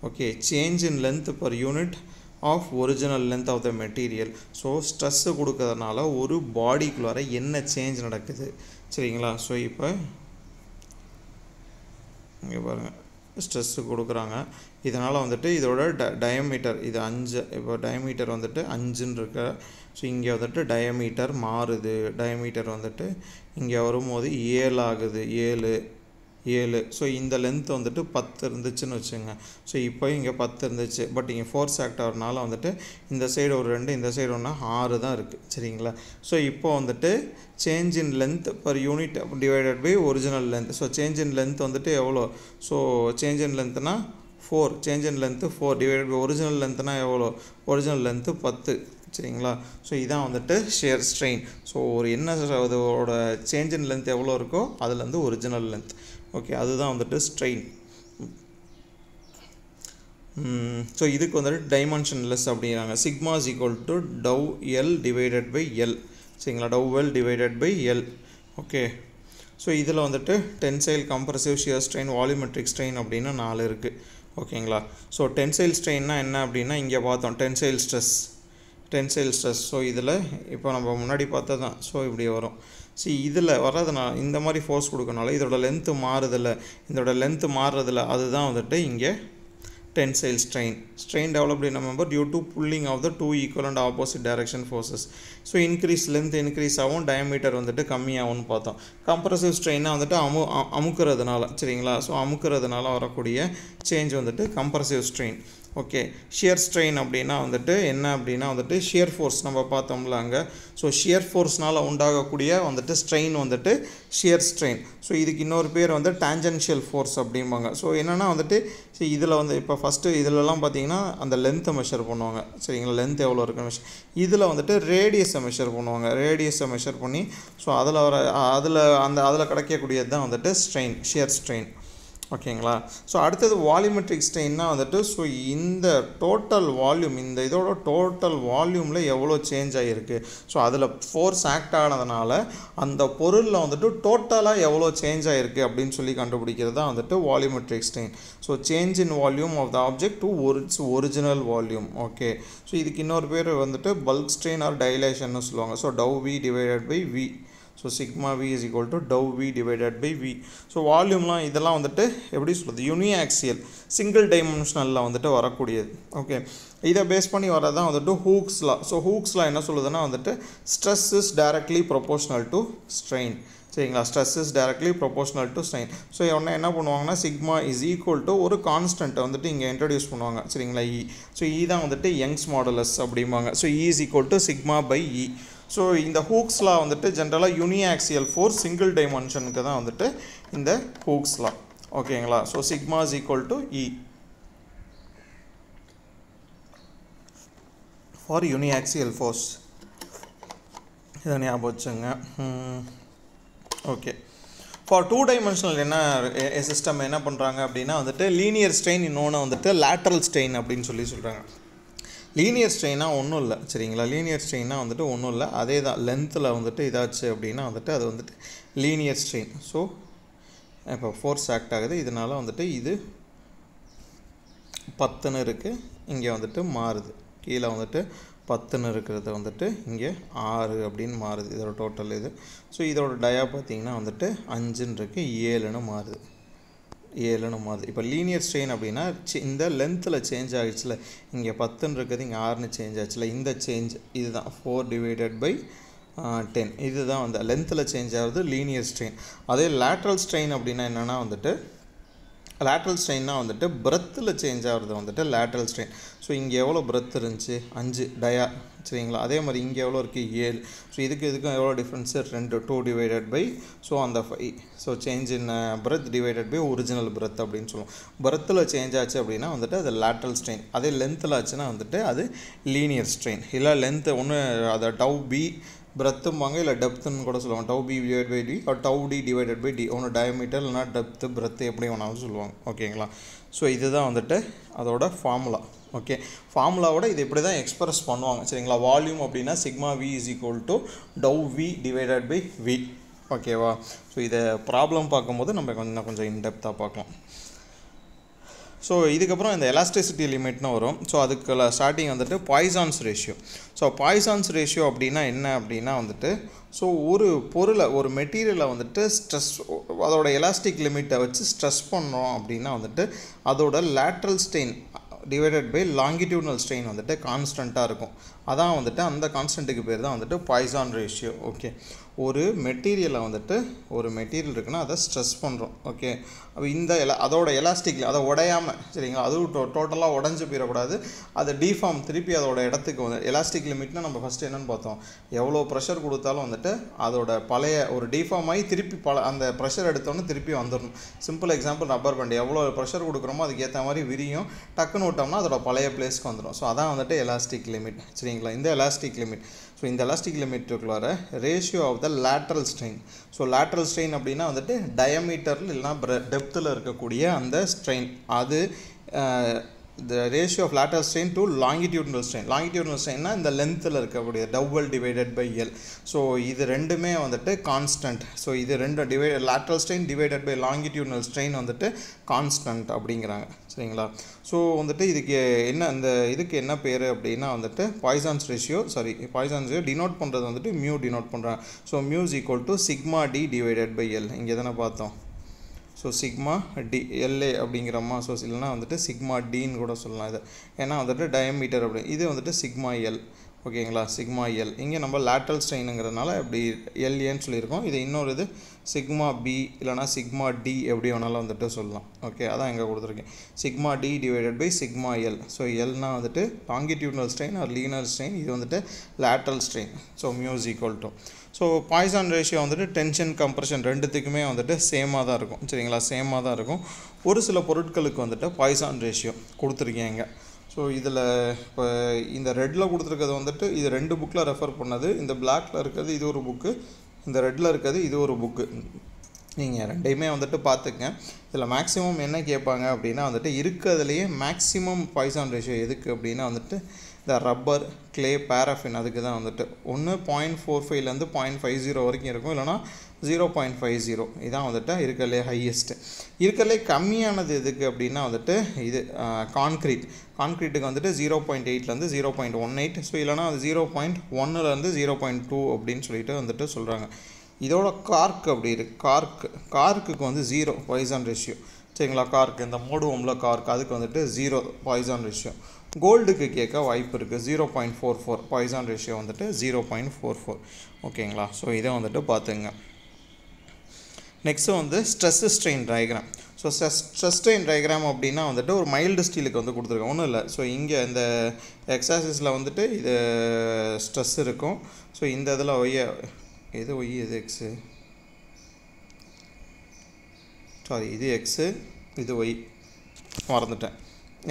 okay change in length per unit of original length of the material so stress கொடுக்கறதுனால ஒரு பாடிக்குள்ளார என்ன சேஞ்ச் நடக்குது? சரிங்களா? ஸோ இப்போ இங்கே பாருங்கள் ஸ்ட்ரெஸ்ஸு கொடுக்குறாங்க. இதனால் வந்துட்டு இதோட ட டயமீட்டர் இது அஞ்சு இப்போ டயமீட்டர் வந்துட்டு அஞ்சுன்னு இருக்க. ஸோ இங்கே வந்துட்டு டயமீட்டர் மாறுது. டயமீட்டர் வந்துட்டு இங்கே வரும்போது ஏழு ஆகுது. ஏழு. ஏழு. ஸோ இந்த லென்த் வந்துட்டு பத்து இருந்துச்சுன்னு வச்சுங்க ஸோ இப்போ இங்கே பத்து இருந்துச்சு. பட் இங்கே ஃபோர்ஸ் ஆக்ட் ஆகிறனால வந்துட்டு இந்த சைடு ஒரு ரெண்டு இந்த சைடு ஒன்று ஆறு தான் இருக்குது சரிங்களா? ஸோ இப்போ வந்துட்டு change in length per unit divided by original length so change in length வந்துட்டு எவ்வளோ? So change in லென்த்னா four change in length four divided by original லென்த்னா எவ்வளோ? ஒரிஜினல் லென்த்து பத்து. சரிங்களா? ஸோ இதான் வந்துட்டு ஷேர் ஸ்ட்ரெயின் ஸோ ஒரு என்ன அதோட சேஞ்ச் இன் லென்த் எவ்வளோ இருக்கோ அதுலேருந்து ஒரிஜினல் லென்த் ஓகே அதுதான் வந்துட்டு ஸ்ட்ரெயின் ஸோ இதுக்கு வந்துட்டு டைமென்ஷன்லெஸ் அப்படிங்கிறாங்க. Sigma is equal to tau L divided by L சரிங்களா? Tau L divided by L okay so இதில் வந்துட்டு tensile compressive shear strain volumetric strain அப்படின்னு நாலு இருக்குது ஓகேங்களா? ஸோ டென்சைல் ஸ்ட்ரெயின்னா என்ன அப்படின்னா இங்கே பார்த்தோம் tensile stress tensile stress so இதில் இப்போ நம்ம முன்னாடி பார்த்தா தான் ஸோ இப்படி வரும். சி இதில் வர்றதுனால இந்த மாதிரி ஃபோர்ஸ் கொடுக்கறனால இதோட லென்த்து மாறுதில்ல இதோட லென்த்து மாறுறதில்ல அதுதான் வந்துட்டு இங்கே tensile strain strain developed in a member due to pulling of the two equal and opposite direction forces so increase length increase ஆகும் டயமீட்டர் வந்துட்டு கம்மியாகும்னு பார்த்தோம். கம்ப்ரசிவ் ஸ்ட்ரெயினாக வந்துட்டு அமு அமுக்கிறதுனால சரிங்களா? ஸோ அமுக்கிறதுனால வரக்கூடிய சேஞ்ச் வந்துட்டு compressive strain okay shear strain அப்படின்னா வந்துட்டு என்ன அப்படின்னா வந்துட்டு ஷியர் ஃபோர்ஸ் நம்ம பார்த்தோம்ல அங்கே. ஸோ ஷியர் ஃபோர்ஸ்னால் உண்டாகக்கூடிய வந்துட்டு ஸ்ட்ரெயின் வந்துட்டு ஷியர் ஸ்ட்ரெயின் ஸோ இதுக்கு இன்னொரு பேர் வந்து டான்ஜென்ஷியல் ஃபோர்ஸ் அப்படிம்பாங்க. ஸோ என்னென்னா வந்துட்டு இதில் வந்து இப்போ ஃபஸ்ட்டு இதிலலாம் பார்த்தீங்கன்னா அந்த லென்த்தை மெஷர் பண்ணுவாங்க. சரிங்களா? லென்த் எவ்வளோ இருக்குன்னு மெஷர் இதில் வந்துட்டு ரேடியஸ் மெஷர் பண்ணுவாங்க. ரேடியஸை மெஷர் பண்ணி ஸோ அதில் வர அதில் அந்த அதில் கிடைக்கக்கூடியது தான் வந்துட்டு ஸ்ட்ரெயின் ஷியர் ஸ்ட்ரெயின் ஓகேங்களா? ஸோ அடுத்தது வால்யூமெட்ரிக் ஸ்ட்ரெயின்னா வந்துட்டு ஸோ இந்த டோட்டல் வால்யூம் இந்த இதோட டோட்டல் வால்யூமில் எவ்வளோ சேஞ்ச் ஆகிருக்கு ஸோ அதில் ஃபோர்ஸ் ஆக்ட் ஆனதுனால அந்த பொருளில் வந்துட்டு டோட்டலாக எவ்வளோ சேஞ்ச் ஆகிருக்கு அப்படின்னு சொல்லி கண்டுபிடிக்கிறது தான் வந்துட்டு volumetric strain so change in volume of the object to or its original volume okay so இதுக்கு இன்னொரு பேர் வந்துட்டு பல்க் ஸ்ட்ரெயின் ஆர் டைலேஷன்னு சொல்லுவாங்க. So tau V divided by V so sigma V is equal to tau V divided by V so வால்யூம்லாம் இதெல்லாம் வந்துட்டு எப்படி சொல்கிறது யூனிஆக்சியல் சிங்கிள் டைமென்ஷனலில் வந்துட்டு வரக்கூடியது. ஓகே இதை பேஸ் பண்ணி வரதான் வந்துட்டு ஹூக்ஸ்லா ஸோ ஹூக்ஸ்லாம் என்ன சொல்லுதுன்னா வந்துட்டு stress is directly proportional to strain சரிங்களா? Stress is directly proportional to strain so உடனே என்ன பண்ணுவாங்கன்னா சிக்மா இஸ் ஈக்குவல் டு ஒரு கான்ஸ்டன்ட்டை வந்துட்டு இங்கே இன்ட்ரடியூஸ் பண்ணுவாங்க. சரிங்களா? இ ஸோ இ தான் வந்துட்டு யங்ஸ் மாடலஸ் அப்படிம்பாங்க. So E is equal to sigma by E so இந்த ஹூக்ஸ்லா வந்துட்டு ஜென்ரலாக யூனிஆக்சியல் ஃபோர்ஸ் சிங்கிள் டைமென்ஷனுக்கு தான் வந்துட்டு இந்த ஹூக்ஸ்லா ஓகேங்களா so sigma is equal to E for uniaxial force இதை ஞாபகம் வச்சுங்க. ஓகே ஃபார் டூ டைமென்ஷனல் என்ன சிஸ்டம் என்ன பண்ணுறாங்க அப்படின்னா வந்துட்டு லீனியர் ஸ்ட்ரெயின் இன்னொன்று வந்துட்டு லேட்ரல் ஸ்ட்ரெயின் அப்படின்னு சொல்லி சொல்கிறாங்க லீனியர் ஸ்ட்ரெயினாக ஒன்றும் இல்லை சரிங்களா? லீனியர் ஸ்ட்ரெயினாக வந்துட்டு ஒன்றும் இல்லை. அதே தான் லென்த்தில் வந்துட்டு இதாச்சு அப்படின்னா வந்துட்டு அது வந்துட்டு லீனியர் ஸ்ட்ரெயின் ஸோ இப்போ ஃபோர்ஸ் ஆக்ட் ஆகுது. இதனால் வந்துட்டு இது பத்துன்னு இருக்குது இங்கே வந்துட்டு மாறுது. கீழே வந்துட்டு பத்துன்னு இருக்கிறது வந்துட்டு இங்கே ஆறு அப்படின்னு மாறுது. இதோட டோட்டல் இது. ஸோ இதோட டயா பார்த்தீங்கன்னா வந்துட்டு அஞ்சுன்னு இருக்குது ஏழுன்னு மாறுது. ஏழுன்னு மாதிரி. இப்போ லீனியர் ஸ்ட்ரெயின் அப்படின்னா இந்த லென்த்தில் சேஞ்ச் ஆகிடுச்சுல இங்கே பத்துன்னு இருக்கிறது இங்கே ஆறுன்னு சேஞ்ச் ஆச்சுல இந்த சேஞ்ச் இதுதான். ஃபோர் டிவைடட் பை டென் இதுதான் வந்து லென்த்தில் சேஞ்ச் ஆகுது லீனியர் ஸ்ட்ரெயின் அதே லேட்ரல் ஸ்ட்ரெயின் அப்படின்னா என்னென்னா வந்துட்டு லேட்ரல் ஸ்ட்ரெயின்னா வந்துட்டு பிரெத்தில் சேஞ்ச் ஆகிறது வந்துட்டு லேட்ரல் ஸ்ட்ரெயின் ஸோ இங்கே எவ்வளோ பிரெத் இருந்துச்சு? அஞ்சு. டயா. சரிங்களா? அதே மாதிரி இங்கே எவ்வளோ இருக்குது ஏழு. ஸோ இதுக்கு இதுக்கும் எவ்வளோ டிஃப்ரென்ஸு ரெண்டு. டூ டிவைடட் பை ஸோ அந்த five so change in breadth divided by original breadth அப்படின்னு சொல்லுவோம். பிரெத்தில் சேஞ்ச் ஆச்சு அப்படின்னா வந்துட்டு அது லேட்ரல் ஸ்ட்ரெயின் அதே லென்த்தில் ஆச்சுன்னா வந்துட்டு அது லீனியர் ஸ்ட்ரெயின் இல்லை லென்த்து ஒன்று அதை டவ் பி பிரெத்தும்பாங்க இல்லை டெப்த்துன்னு கூட சொல்லுவாங்க. Tau B divide by D tau D divided by D ஒன்று டயமீட்டர் இல்லைனா டெப்த்து பிரெத்து எப்படி வேணாலும் சொல்லுவாங்க. ஓகேங்களா ஸோ இதுதான் வந்துட்டு அதோட ஃபார்முலா ஓகே ஃபார்முலாவோட இது இப்படி தான் எக்ஸ்பிரஸ் பண்ணுவாங்க. சரிங்களா? வால்யூம் அப்படின்னா sigma V is equal to tau V divided by V? ஓகேவா ஸோ இதை ப்ராப்ளம் பார்க்கும்போது நம்ம கொஞ்சம் கொஞ்சம் இன்டெப்த்தாக பார்க்கலாம். ஸோ இதுக்கப்புறம் இந்த எலாஸ்டிசிட்டி லிமிட்னு வரும். ஸோ அதுக்கு ஸ்டார்டிங் வந்துட்டு Poisson's ratio so Poisson's ratio அப்படின்னா என்ன அப்படின்னா வந்துட்டு ஸோ ஒரு பொருளை ஒரு மெட்டீரியலை வந்துட்டு ஸ்ட்ரெஸ் அதோட எலாஸ்டிக் லிமிட்டை வச்சு ஸ்ட்ரெஸ் பண்ணோம் அப்படின்னா வந்துட்டு அதோட lateral strain divided by longitudinal strain வந்துட்டு கான்ஸ்டண்ட்டாக இருக்கும். அதான் வந்துட்டு அந்த கான்ஸ்டன்ட்டுக்கு பேர் தான் வந்துட்டு பாய்சான் ரேஷியோ ஓகே ஒரு மெட்டீரியலை வந்துட்டு ஒரு மெட்டீரியல் இருக்குன்னா அதை ஸ்ட்ரெஸ் பண்ணுறோம் ஓகே அப்போ இந்த எல அதோட எலாஸ்டிக் அதை உடையாமல் சரிங்களா? அதுவும் டோ டோட்டலாக உடஞ்சி போயிடக்கூடாது. அதை டிஃபார்ம் திருப்பி அதோட இடத்துக்கு வந்து எலாஸ்டிக் லிமிட்னா நம்ம ஃபஸ்ட்டு என்னென்னு பார்த்தோம். எவ்வளோ ப்ரெஷர் கொடுத்தாலும் வந்துட்டு அதோட பழைய ஒரு டிஃபார்ம் ஆகி திருப்பி பல அந்த ப்ரெஷர் எடுத்தோன்னே திருப்பி வந்துடணும். சிம்பிள் எக்ஸாம்பிள் ரப்பர் பண்டி எவ்வளோ ப்ரெஷர் கொடுக்குறோமோ அதுக்கு ஏற்ற மாதிரி விரியும். டக்குன்னு விட்டோம்னா அதோட பழைய பிளேஸ்க்கு வந்துடும். ஸோ அதான் வந்துட்டு எலாஸ்டிக் லிமிட் சரிங்களா? இந்த எலாஸ்டிக் லிமிட் ஸோ இந்த elastic லிமிட்டுக்குள்ளார ratio of the lateral strain so lateral strain அப்படின்னா வந்துட்டு டயமீட்டரில் இல்லைனா டெப்த்தில் இருக்கக்கூடிய அந்த ஸ்ட்ரெயின் அது the ratio of lateral strain to longitudinal strain longitudinal ஸ்ட்ரெயின்னா இந்த லென்த்தில் இருக்கக்கூடிய double divided by L so இது ரெண்டுமே வந்துட்டு கான்ஸ்டன்ட் ஸோ இது ரெண்டு divide lateral strain divided by longitudinal strain வந்துட்டு கான்ஸ்டன்ட் அப்படிங்கிறாங்க. சரிங்களா? ஸோ வந்துட்டு இதுக்கு என்ன இந்த இதுக்கு என்ன பேர் அப்படின்னா வந்துட்டு Poisson's ratio sorry Poisson's ratio denote பண்ணுறது வந்துட்டு மியூ டினோட் பண்ணுறாங்க so mu's equal to sigma t divided by L இங்கே தானே பார்த்தோம். So sigma t L A அப்படிங்கிறம்மா so இல்லைனா வந்துட்டு சிக்மா டின்னு கூட சொல்லலாம் இது. ஏன்னா வந்துட்டு டயமீட்டர் அப்படி. இது வந்துட்டு சிக்மா எல் ஓகேங்களா? சிக்மா எல் இங்கே நம்ம லேட்டல் ஸ்ட்ரெயினுங்கிறதுனால இப்படி எல்ஏன்னு சொல்லியிருக்கோம். இது இன்னொரு இது சிக்மா பி இல்லைனா சிக்மா டி எப்படி வேணாலும் வந்துட்டு சொல்லலாம். ஓகே அதான் எங்கே கொடுத்துருக்கேன். Sigma T divided by sigma L so எல்னால் வந்துட்டு longitudinal strain or linear strain இது வந்துட்டு lateral strain so mu's equal to so Poisson ratio வந்துட்டு டென்ஷன் கம்ப்ரெஷன் ரெண்டுத்துக்குமே வந்துட்டு சேமாக தான் இருக்கும். சரிங்களா? சேமாக தான் இருக்கும். ஒரு சில பொருட்களுக்கு வந்துட்டு பாய்சான் ரேஷியோ கொடுத்துருக்கீங்க. ஸோ இதில் இப்போ இந்த ரெட்டில் கொடுத்துருக்கிறது வந்துட்டு இது ரெண்டு புக்கில் ரெஃபர் பண்ணது. இந்த பிளாக்ல இருக்கிறது இது ஒரு புக்கு இந்த ரெட்டில் இருக்கிறது இது ஒரு புக்கு நீங்கள் ரெண்டையுமே வந்துட்டு பார்த்துக்கங்க. இதில் மேக்ஸிமம் என்ன கேட்பாங்க அப்படின்னா வந்துட்டு இருக்கிறதுலையே மேக்ஸிமம் பாய்சான் ரேஷியோ எதுக்கு அப்படின்னா வந்துட்டு இந்த ரப்பர் க்ளே பேராஃபின் அதுக்கு தான் வந்துட்டு. ஒன்று பாயிண்ட் ஃபோர் ஃபைவ்லேருந்து பாயிண்ட் ஃபைவ் ஜீரோ வரைக்கும் இருக்கும். இல்லைனா ஜீரோ பாயிண்ட் ஃபைவ் ஜீரோ இதான் வந்துட்டு இருக்கிறதுலே ஹையஸ்ட்டு இருக்கிறதுலே கம்மியானது எதுக்கு அப்படின்னா வந்துட்டு இது கான்க்ரீட் கான்க்ரீட்டுக்கு வந்துட்டு zero point எயிட்லேருந்து zero point one eight so இல்லைனா அது ஜீரோ பாயிண்ட் ஒன்னுலேருந்து ஜீரோ பாயிண்ட் டூ அப்படின்னு சொல்லிட்டு வந்துட்டு சொல்கிறாங்க இதோட கார்க் அப்படி இருக்குது கார்க்கு கார்க்குக்கு வந்து ஜீரோ பாய்சான் ரேஷியோ சரிங்களா கார்க்கு இந்த மூடுவோம்ல கார்க்கு அதுக்கு வந்துட்டு ஜீரோ பாய்சான் ரேஷியோ கோல்டுக்கு கேட்க வாய்ப்பு இருக்குது zero point four four Poisson ratio வந்துட்டு ஜீரோ பாயிண்ட் ஃபோர் ஃபோர் ஓகேங்களா? ஸோ இதை வந்துட்டு பார்த்துங்க. நெக்ஸ்ட்டு வந்து stress strain diagram so stress stress strain diagram அப்படின்னா வந்துட்டு ஒரு மைல்டு ஸ்டீலுக்கு வந்து கொடுத்துருக்கேன் ஒன்றும் இல்லை. ஸோ இங்கே இந்த எக்ஸாசிஸில் வந்துட்டு இது ஸ்ட்ரெஸ் இருக்கும். ஸோ இந்த இதில் ஒய்ய எது ஒய் எது எக்ஸு சாரி இது எக்ஸு இது ஒய் மறந்துட்டேன்.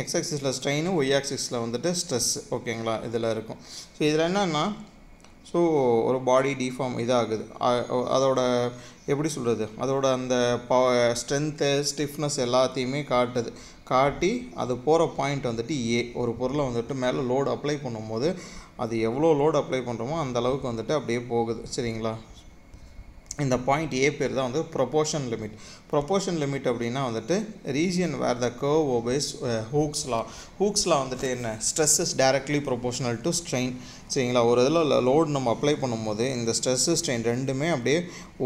எக்ஸ் ஆக்சிஸில் ஸ்ட்ரெயின் ஒய் ஆக்சிஸில் வந்துட்டு ஸ்ட்ரெஸ் ஓகேங்களா இதில் இருக்கும். ஸோ இதில் என்னென்னா ஸோ ஒரு பாடி டிஃபார்ம் இதாகுது. அதோட எப்படி சொல்கிறது அதோட அந்த பா ஸ்ட்ரென்த்து ஸ்டிஃப்னஸ் எல்லாத்தையுமே காட்டுது. காட்டி அது போகிற பாயிண்ட் வந்துட்டு ஏ ஒரு பொருளை வந்துட்டு மேலே லோடு அப்ளை பண்ணும்போது அது எவ்வளோ லோடு அப்ளை பண்ணுறோமோ அந்த அளவுக்கு வந்துட்டு அப்படியே போகுது. சரிங்களா? இந்த பாயிண்ட் ஏ பேர் தான் வந்து ப்ரொபோஷன் லிமிட் ப்ரொபோஷன் லிமிட் அப்படின்னா வந்துட்டு region where the curve obeys Hooke's law Hooke's law வந்துட்டு என்ன? Stress is directly proportional to strain சரிங்களா? ஒரு இதில் லோடு நம்ம அப்ளை பண்ணும்போது இந்த ஸ்ட்ரெஸ்ஸு ஸ்ட்ரெயின் ரெண்டுமே அப்படியே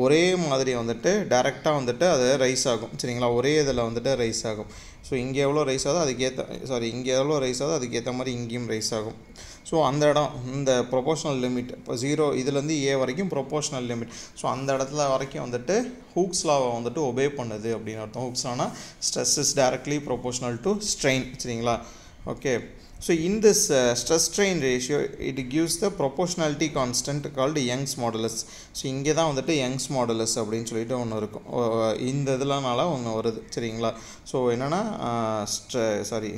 ஒரே மாதிரி வந்துட்டு டேரெக்டாக வந்துட்டு அது ரைஸ் ஆகும். சரிங்களா? ஒரே இதில் வந்துட்டு ரைஸ் ஆகும். ஸோ இங்கே எவ்வளோ ரைஸ் ஆகுதோ அதுக்கேற்ற சாரி இங்கே எவ்வளோ ரைஸ் ஆகுதோ அதுக்கேற்ற மாதிரி இங்கேயும் ரைஸ் ஆகும். ஸோ அந்த இடம் இந்த ப்ரொபோஷனல் லிமிட் இப்போ ஜீரோ இதுலேருந்து ஏ வரைக்கும் ப்ரொபோஷனல் லிமிட் ஸோ அந்த இடத்துல வரைக்கும் வந்துட்டு ஹூக்ஸ் லாவை வந்துட்டு ஒபே பண்ணுது அப்படின்னு அர்த்தம். ஹூக்ஸ் ஆனால் stress is directly proportional to strain சரிங்களா? Okay so in this stress strain ratio it gives the proportionality constant called Young's modulus so இங்கே தான் வந்துட்டு யங்ஸ் மாடலஸ் அப்படின்னு சொல்லிட்டு ஒன்று இருக்கும். இந்த இதெல்லாம்னால ஒன்று வருது சரிங்களா? ஸோ என்னென்னா stress sorry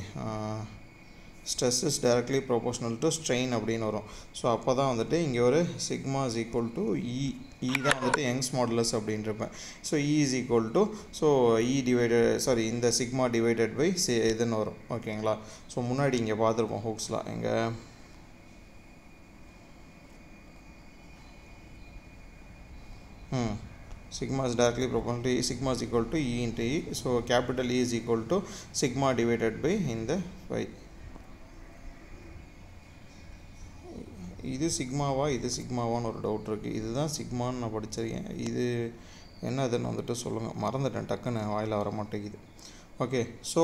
stress is directly proportional to strain அப்படின்னு வரும். ஸோ அப்போ தான் வந்துட்டு இங்கே ஒரு sigma is equal to E E தான் வந்துட்டு Young's modulus அப்படின்றப்பேன் so E e is equal to so E e divided sorry இந்த சிக்மா டிவைடட் பை சி இதுன்னு வரும். ஓகேங்களா ஸோ முன்னாடி இங்கே பார்த்துருப்போம் ஹூக்ஸ்லாம் இங்கே ம் sigma is directly proportional to e sigma is equal to e into e. So capital e is equal to sigma divided by இந்த phi இது சிக்மாவா இது சிக்மாவான்னு ஒரு டவுட் இருக்குது இதுதான் சிக்மான்னு நான் படிச்சிருக்கேன். இது என்னதுன்னு வந்துட்டு சொல்லுங்கள் மறந்துட்டேன். டக்குன்னு வாயில் வர மாட்டேங்குது. ஓகே ஸோ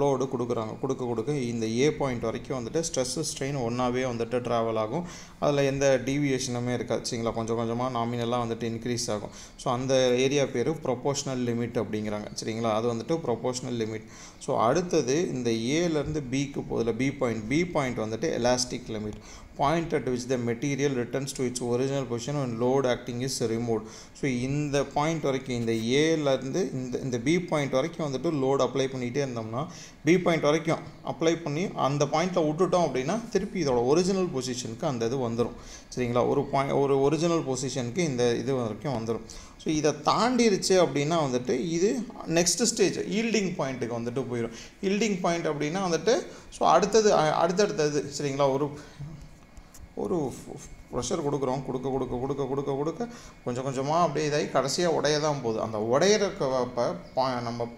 லோடு கொடுக்குறாங்க. கொடுக்க கொடுக்க இந்த ஏ பாயிண்ட் வரைக்கும் வந்துட்டு ஸ்ட்ரெஸ்ஸு ஸ்ட்ரெயின் ஒன்றாவே வந்துட்டு ட்ராவல் ஆகும். அதில் எந்த டீவியேஷனுமே இருக்காது. சரிங்களா? கொஞ்சம் கொஞ்சமாக நாமினலாக வந்துட்டு இன்க்ரீஸ் ஆகும். ஸோ அந்த ஏரியா பேர் ப்ரொபோஷ்னல் லிமிட் அப்படிங்கிறாங்க. சரிங்களா? அது வந்துட்டு ப்ரொபோஷ்னல் லிமிட் ஸோ அடுத்தது இந்த ஏலேருந்து பிக்கு போதில் பி பாயிண்ட் பி பாயிண்ட் வந்துட்டு elastic limit point at which the material returns to its original position and load acting is remote so இந்த பாயிண்ட் வரைக்கும் இந்த ஏலேருந்து இந்த இந்த பி பாயிண்ட் வரைக்கும் வந்துட்டு லோடு அப்ளை பண்ணிகிட்டே இருந்தோம்னா பி பாயிண்ட் வரைக்கும் அப்ளை பண்ணி அந்த பாயிண்ட்டில் விட்டுட்டோம் அப்படின்னா திருப்பி இதோட ஒரிஜினல் பொசிஷனுக்கு அந்த இது வந்துடும் சரிங்களா? ஒரு பாயிண்ட் ஒரு ஒரிஜினல் பொசிஷனுக்கு இந்த இது வரைக்கும் வந்துடும் ஸோ இதை தாண்டிருச்சு அப்படின்னா வந்துட்டு இது நெக்ஸ்ட் ஸ்டேஜ் ஈல்டிங் பாயிண்ட்டுக்கு வந்துட்டு போயிடும் ஈல்டிங் பாயிண்ட் அப்படின்னா வந்துட்டு ஸோ அடுத்தது அடுத்தடுத்தது சரிங்களா? ஒரு ஒரு ப்ரெஷர் கொடுக்குறோம். கொடுக்க கொடுக்க கொடுக்க கொடுக்க கொடுக்க கொஞ்சம் கொஞ்சமாக அப்படியே இதாகி கடைசியாக உடைய தான் போகுது. அந்த உடையிறப்ப நம்ம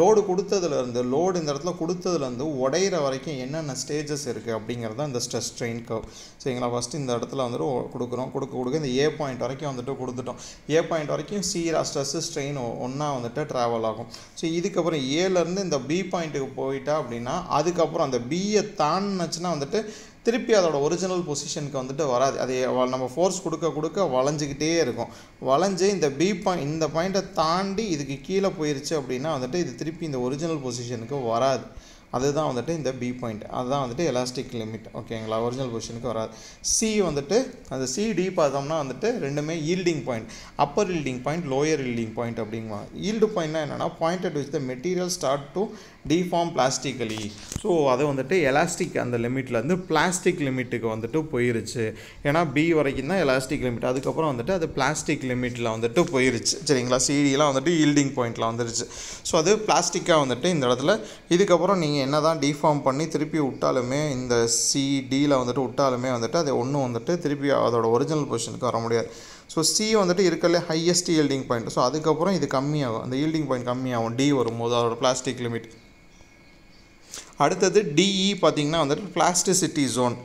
லோடு கொடுத்ததுலேருந்து லோடு இந்த இடத்துல கொடுத்ததுலேருந்து உடையிற வரைக்கும் என்னென்ன ஸ்டேஜஸ் இருக்குது அப்படிங்கிறது தான் இந்த ஸ்ட்ரெஸ் ட்ரெயின் கவ் சரிங்களா? ஃபஸ்ட்டு இந்த இடத்துல வந்துட்டு கொடுக்குறோம். கொடுக்க கொடுக்க இந்த ஏ பாயிண்ட் வரைக்கும் வந்துட்டு கொடுத்துட்டோம். ஏ பாயிண்ட் வரைக்கும் சீரா ஸ்ட்ரெஸ்ஸு ஸ்ட்ரெயின் ஒன்றா வந்துட்டு ட்ராவல் ஆகும். ஸோ இதுக்கப்புறம் ஏலேருந்து இந்த பி பாயிண்ட்டுக்கு போயிட்டா அப்படின்னா அதுக்கப்புறம் அந்த பியை தாண்டினுச்சுன்னா வந்துட்டு திருப்பி அதோட ஒரிஜினல் பொசிஷனுக்கு வந்துட்டு வராது. அது நம்ம ஃபோர்ஸ் கொடுக்க கொடுக்க வளைஞ்சிக்கிட்டே இருக்கும். வளைஞ்சு இந்த பி பாயிண்ட் இந்த பாயிண்ட்டை தாண்டி இதுக்கு கீழே போயிருச்சு அப்படின்னா வந்துட்டு இது திருப்பி இந்த ஒரிஜினல் பொசிஷனுக்கு வராது. அதுதான் வந்துட்டு இந்த பி பாயிண்ட் அதுதான் வந்துட்டு எலாஸ்டிக் லிமிட் ஓகேங்களா ஒரிஜினல் பொசிஷனுக்கு வராது. சி வந்துட்டு அந்த சிடி பார்த்தோம்னா வந்துட்டு ரெண்டுமே yielding point upper yielding point lower yielding point அப்படிங்குவாங்க. Yield பாயிண்ட்னா என்னென்னா point at which the material start to deform plastically so அது வந்துட்டு எலாஸ்டிக் அந்த லிமிட்லேருந்து பிளாஸ்டிக் லிமிட்டுக்கு வந்துட்டு போயிருச்சு. ஏன்னா பி வரைக்கும் தான் எலாஸ்டிக் லிமிட் அதுக்கப்புறம் வந்துட்டு அது பிளாஸ்டிக் லிமிட்டில் வந்துட்டு போயிருச்சு. சரிங்களா? சிடிலாம் வந்துட்டு ஈல்டிங் பாயிண்டில் வந்துருச்சு. ஸோ அது பிளாஸ்டிக்காக வந்துட்டு இந்த இடத்துல. இதுக்கப்புறம் நீங்கள் என்ன தான் டிஃபார்ம் பண்ணி திருப்பி விட்டாலுமே இந்த சிடியில் வந்துட்டு விட்டாலுமே வந்துட்டு அது ஒன்றும் வந்துட்டு திருப்பி அதோட ஒரிஜினல் பொசிஷனுக்கு வர முடியாது. ஸோ சி வந்துட்டு இருக்கல ஹையஸ்ட் ஈல்டிங் பாயிண்ட் ஸோ அதுக்கப்புறம் இது கம்மியாகும். அந்த ஈல்டிங் பாயிண்ட் கம்மியாகும். டி வரும்போது அதோட பிளாஸ்டிக் லிமிட் அடுத்தது டிஇ பார்த்திங்கன்னா வந்துட்டு பிளாஸ்டிசிட்டி ஜோன்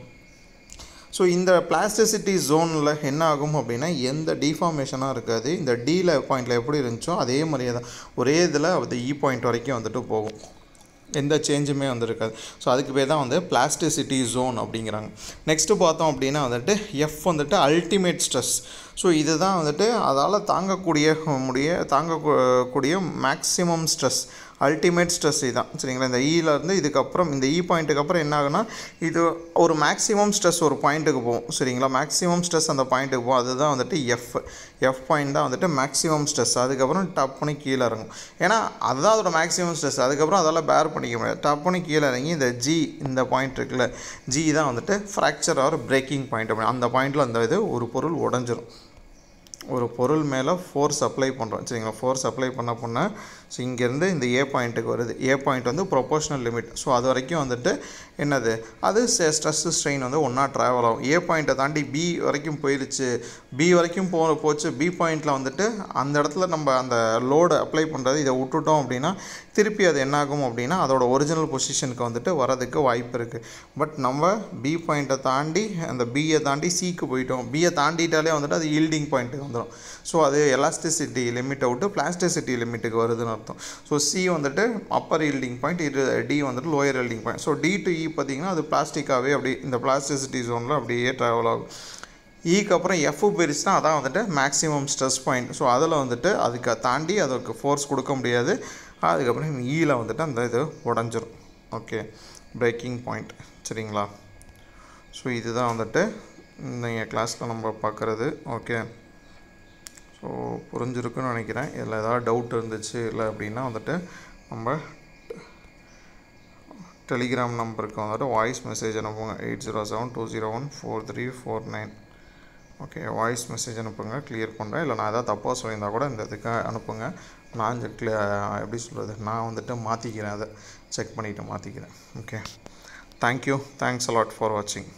ஸோ இந்த பிளாஸ்டிசிட்டி ஜோனில் என்ன ஆகும் அப்படின்னா எந்த டிஃபார்மேஷனாக இருக்காது. இந்த டீல பாயிண்டில் எப்படி இருந்துச்சோ அதே மாதிரியே தான். ஒரே இதில் அது e இ பாயிண்ட் வரைக்கும் வந்துட்டு போகும். எந்த சேஞ்சுமே வந்துருக்காது. ஸோ அதுக்கு பேர் தான் வந்து பிளாஸ்டிசிட்டி ஜோன் அப்படிங்கிறாங்க. நெக்ஸ்ட்டு பார்த்தோம் அப்படின்னா வந்துட்டு எஃப் வந்துட்டு அல்டிமேட் ஸ்ட்ரெஸ் ஸோ இதுதான் வந்துட்டு அதால் தாங்கக்கூடிய முடிய தாங்கக்கூடிய மேக்ஸிமம் ஸ்ட்ரெஸ் அல்டிமேட் ஸ்ட்ரெஸ் இதுதான். சரிங்களா? இந்த e ஈலருந்து இதுக்கப்புறம் இந்த e இ பாயிண்ட்டுக்கு அப்புறம் என்ன ஆகுனா இது ஒரு மேக்ஸிமம் ஸ்ட்ரெஸ் ஒரு பாயிண்ட்டுக்கு போகும். சரிங்களா? மேக்ஸிமம் ஸ்ட்ரெஸ் அந்த பாயிண்ட்டுக்கு போகும். அதுதான் வந்துட்டு எஃப் எஃப் பாயிண்ட் தான் வந்துட்டு மேக்ஸிமம் ஸ்ட்ரெஸ் அதுக்கப்புறம் டப் பண்ணி கீழே இறங்கும். ஏன்னா அதுதான் அதோட மேக்ஸிமம் ஸ்ட்ரெஸ் அதுக்கப்புறம் அதெல்லாம் பேர் பண்ணிக்க முடியாது. டப் பண்ணி கீழே இறங்கி இந்த ஜி இந்த பாயிண்ட் இருக்குல்ல ஜி தான் வந்துட்டு ஃப்ராக்சர் ஆர் பிரேக்கிங் பாயிண்ட் அப்படி அந்த பாயிண்டில் அந்த இது ஒரு பொருள் உடஞ்சிரும். ஒரு பொருள் மேலே ஃபோர்ஸ் அப்ளை பண்ணுறோம் சரிங்களா? ஃபோர்ஸ் அப்ளை பண்ண பண்ண ஸோ இங்கேருந்து இந்த ஏ பாயிண்ட்டுக்கு வருது. ஏ பாயிண்ட் வந்து ப்ரொபோஷனல் லிமிட் ஸோ அது வரைக்கும் வந்துட்டு என்னது? அது ஸ்ட்ரெஸ் ஸ்ட்ரெயின் வந்து ஒன்றா ட்ராவல் ஆகும். ஏ பாயிண்ட்டை தாண்டி பி வரைக்கும் போயிடுச்சு பி வரைக்கும் போ போச்சு. பி பாயிண்டில் வந்துட்டு அந்த இடத்துல நம்ம அந்த லோடு அப்ளை பண்ணுறது இதை விட்டுட்டோம் அப்படின்னா திருப்பி அது என்னாகும் அப்படின்னா அதோட ஒரிஜினல் பொசிஷனுக்கு வந்துட்டு வரதுக்கு வாய்ப்பு இருக்குது பட் நம்ம பி பாயிண்ட்டை தாண்டி அந்த பியை தாண்டி சிக்கு போயிட்டோம். பியை தாண்டிட்டாலே வந்துட்டு அது ஈல்டிங் பாயிண்ட்டுக்கு வந்துடும் ஸோ அது எலாஸ்டிசிட்டி லிமிட்டை விட்டு பிளாஸ்டிசிட்டி லிமிட்டுக்கு வருதுன்னு அர்த்தம். ஸோ சி வந்துட்டு அப்பர் ஈல்டிங் பாயிண்ட் இது டி வந்துட்டு lower yielding point so D to E பார்த்தீங்கன்னா அது பிளாஸ்டிக்காகவே அப்படி இந்த பிளாஸ்டிசிட்டி ஜோனில் அப்படியே ட்ராவல் ஆகும். E ஈக்கு அப்புறம் எஃப் போயிருச்சுன்னா அதான் வந்துட்டு மேக்ஸிமம் ஸ்ட்ரெஸ் பாயிண்ட் ஸோ அதில் வந்துட்டு அதுக்கு தாண்டி அதற்கு ஃபோர்ஸ் கொடுக்க முடியாது. அதுக்கப்புறம் e ஈயில் வந்துட்டு அந்த இது உடஞ்சிரும். ஓகே பிரேக்கிங் பாயிண்ட் சரிங்களா? ஸோ இதுதான் வந்துட்டு இந்த கிளாஸில் நம்ம பார்க்குறது. ஓகே ஸோ புரிஞ்சிருக்குன்னு நினைக்கிறேன். இதில் ஏதாவது டவுட் இருந்துச்சு இல்லை அப்படின்னா வந்துட்டு நம்ம டெலிகிராம் நம்பருக்கு வந்துட்டு வாய்ஸ் மெசேஜ் அனுப்புங்க. Eight zero seven two zero one four three four nine. Okay voice message அனுப்புங்க. கிளியர் பண்ணுறேன் இல்லை நான் எதாவது தப்பாக சொல்லியிருந்தால் கூட இந்த இதுக்கு அனுப்புங்க. நான் கிளிய எப்படி சொல்கிறது நான் வந்துட்டு மாற்றிக்கிறேன் அதை. செக் பண்ணிவிட்டு மாற்றிக்கிறேன் okay thank you thanks a lot for வாட்சிங்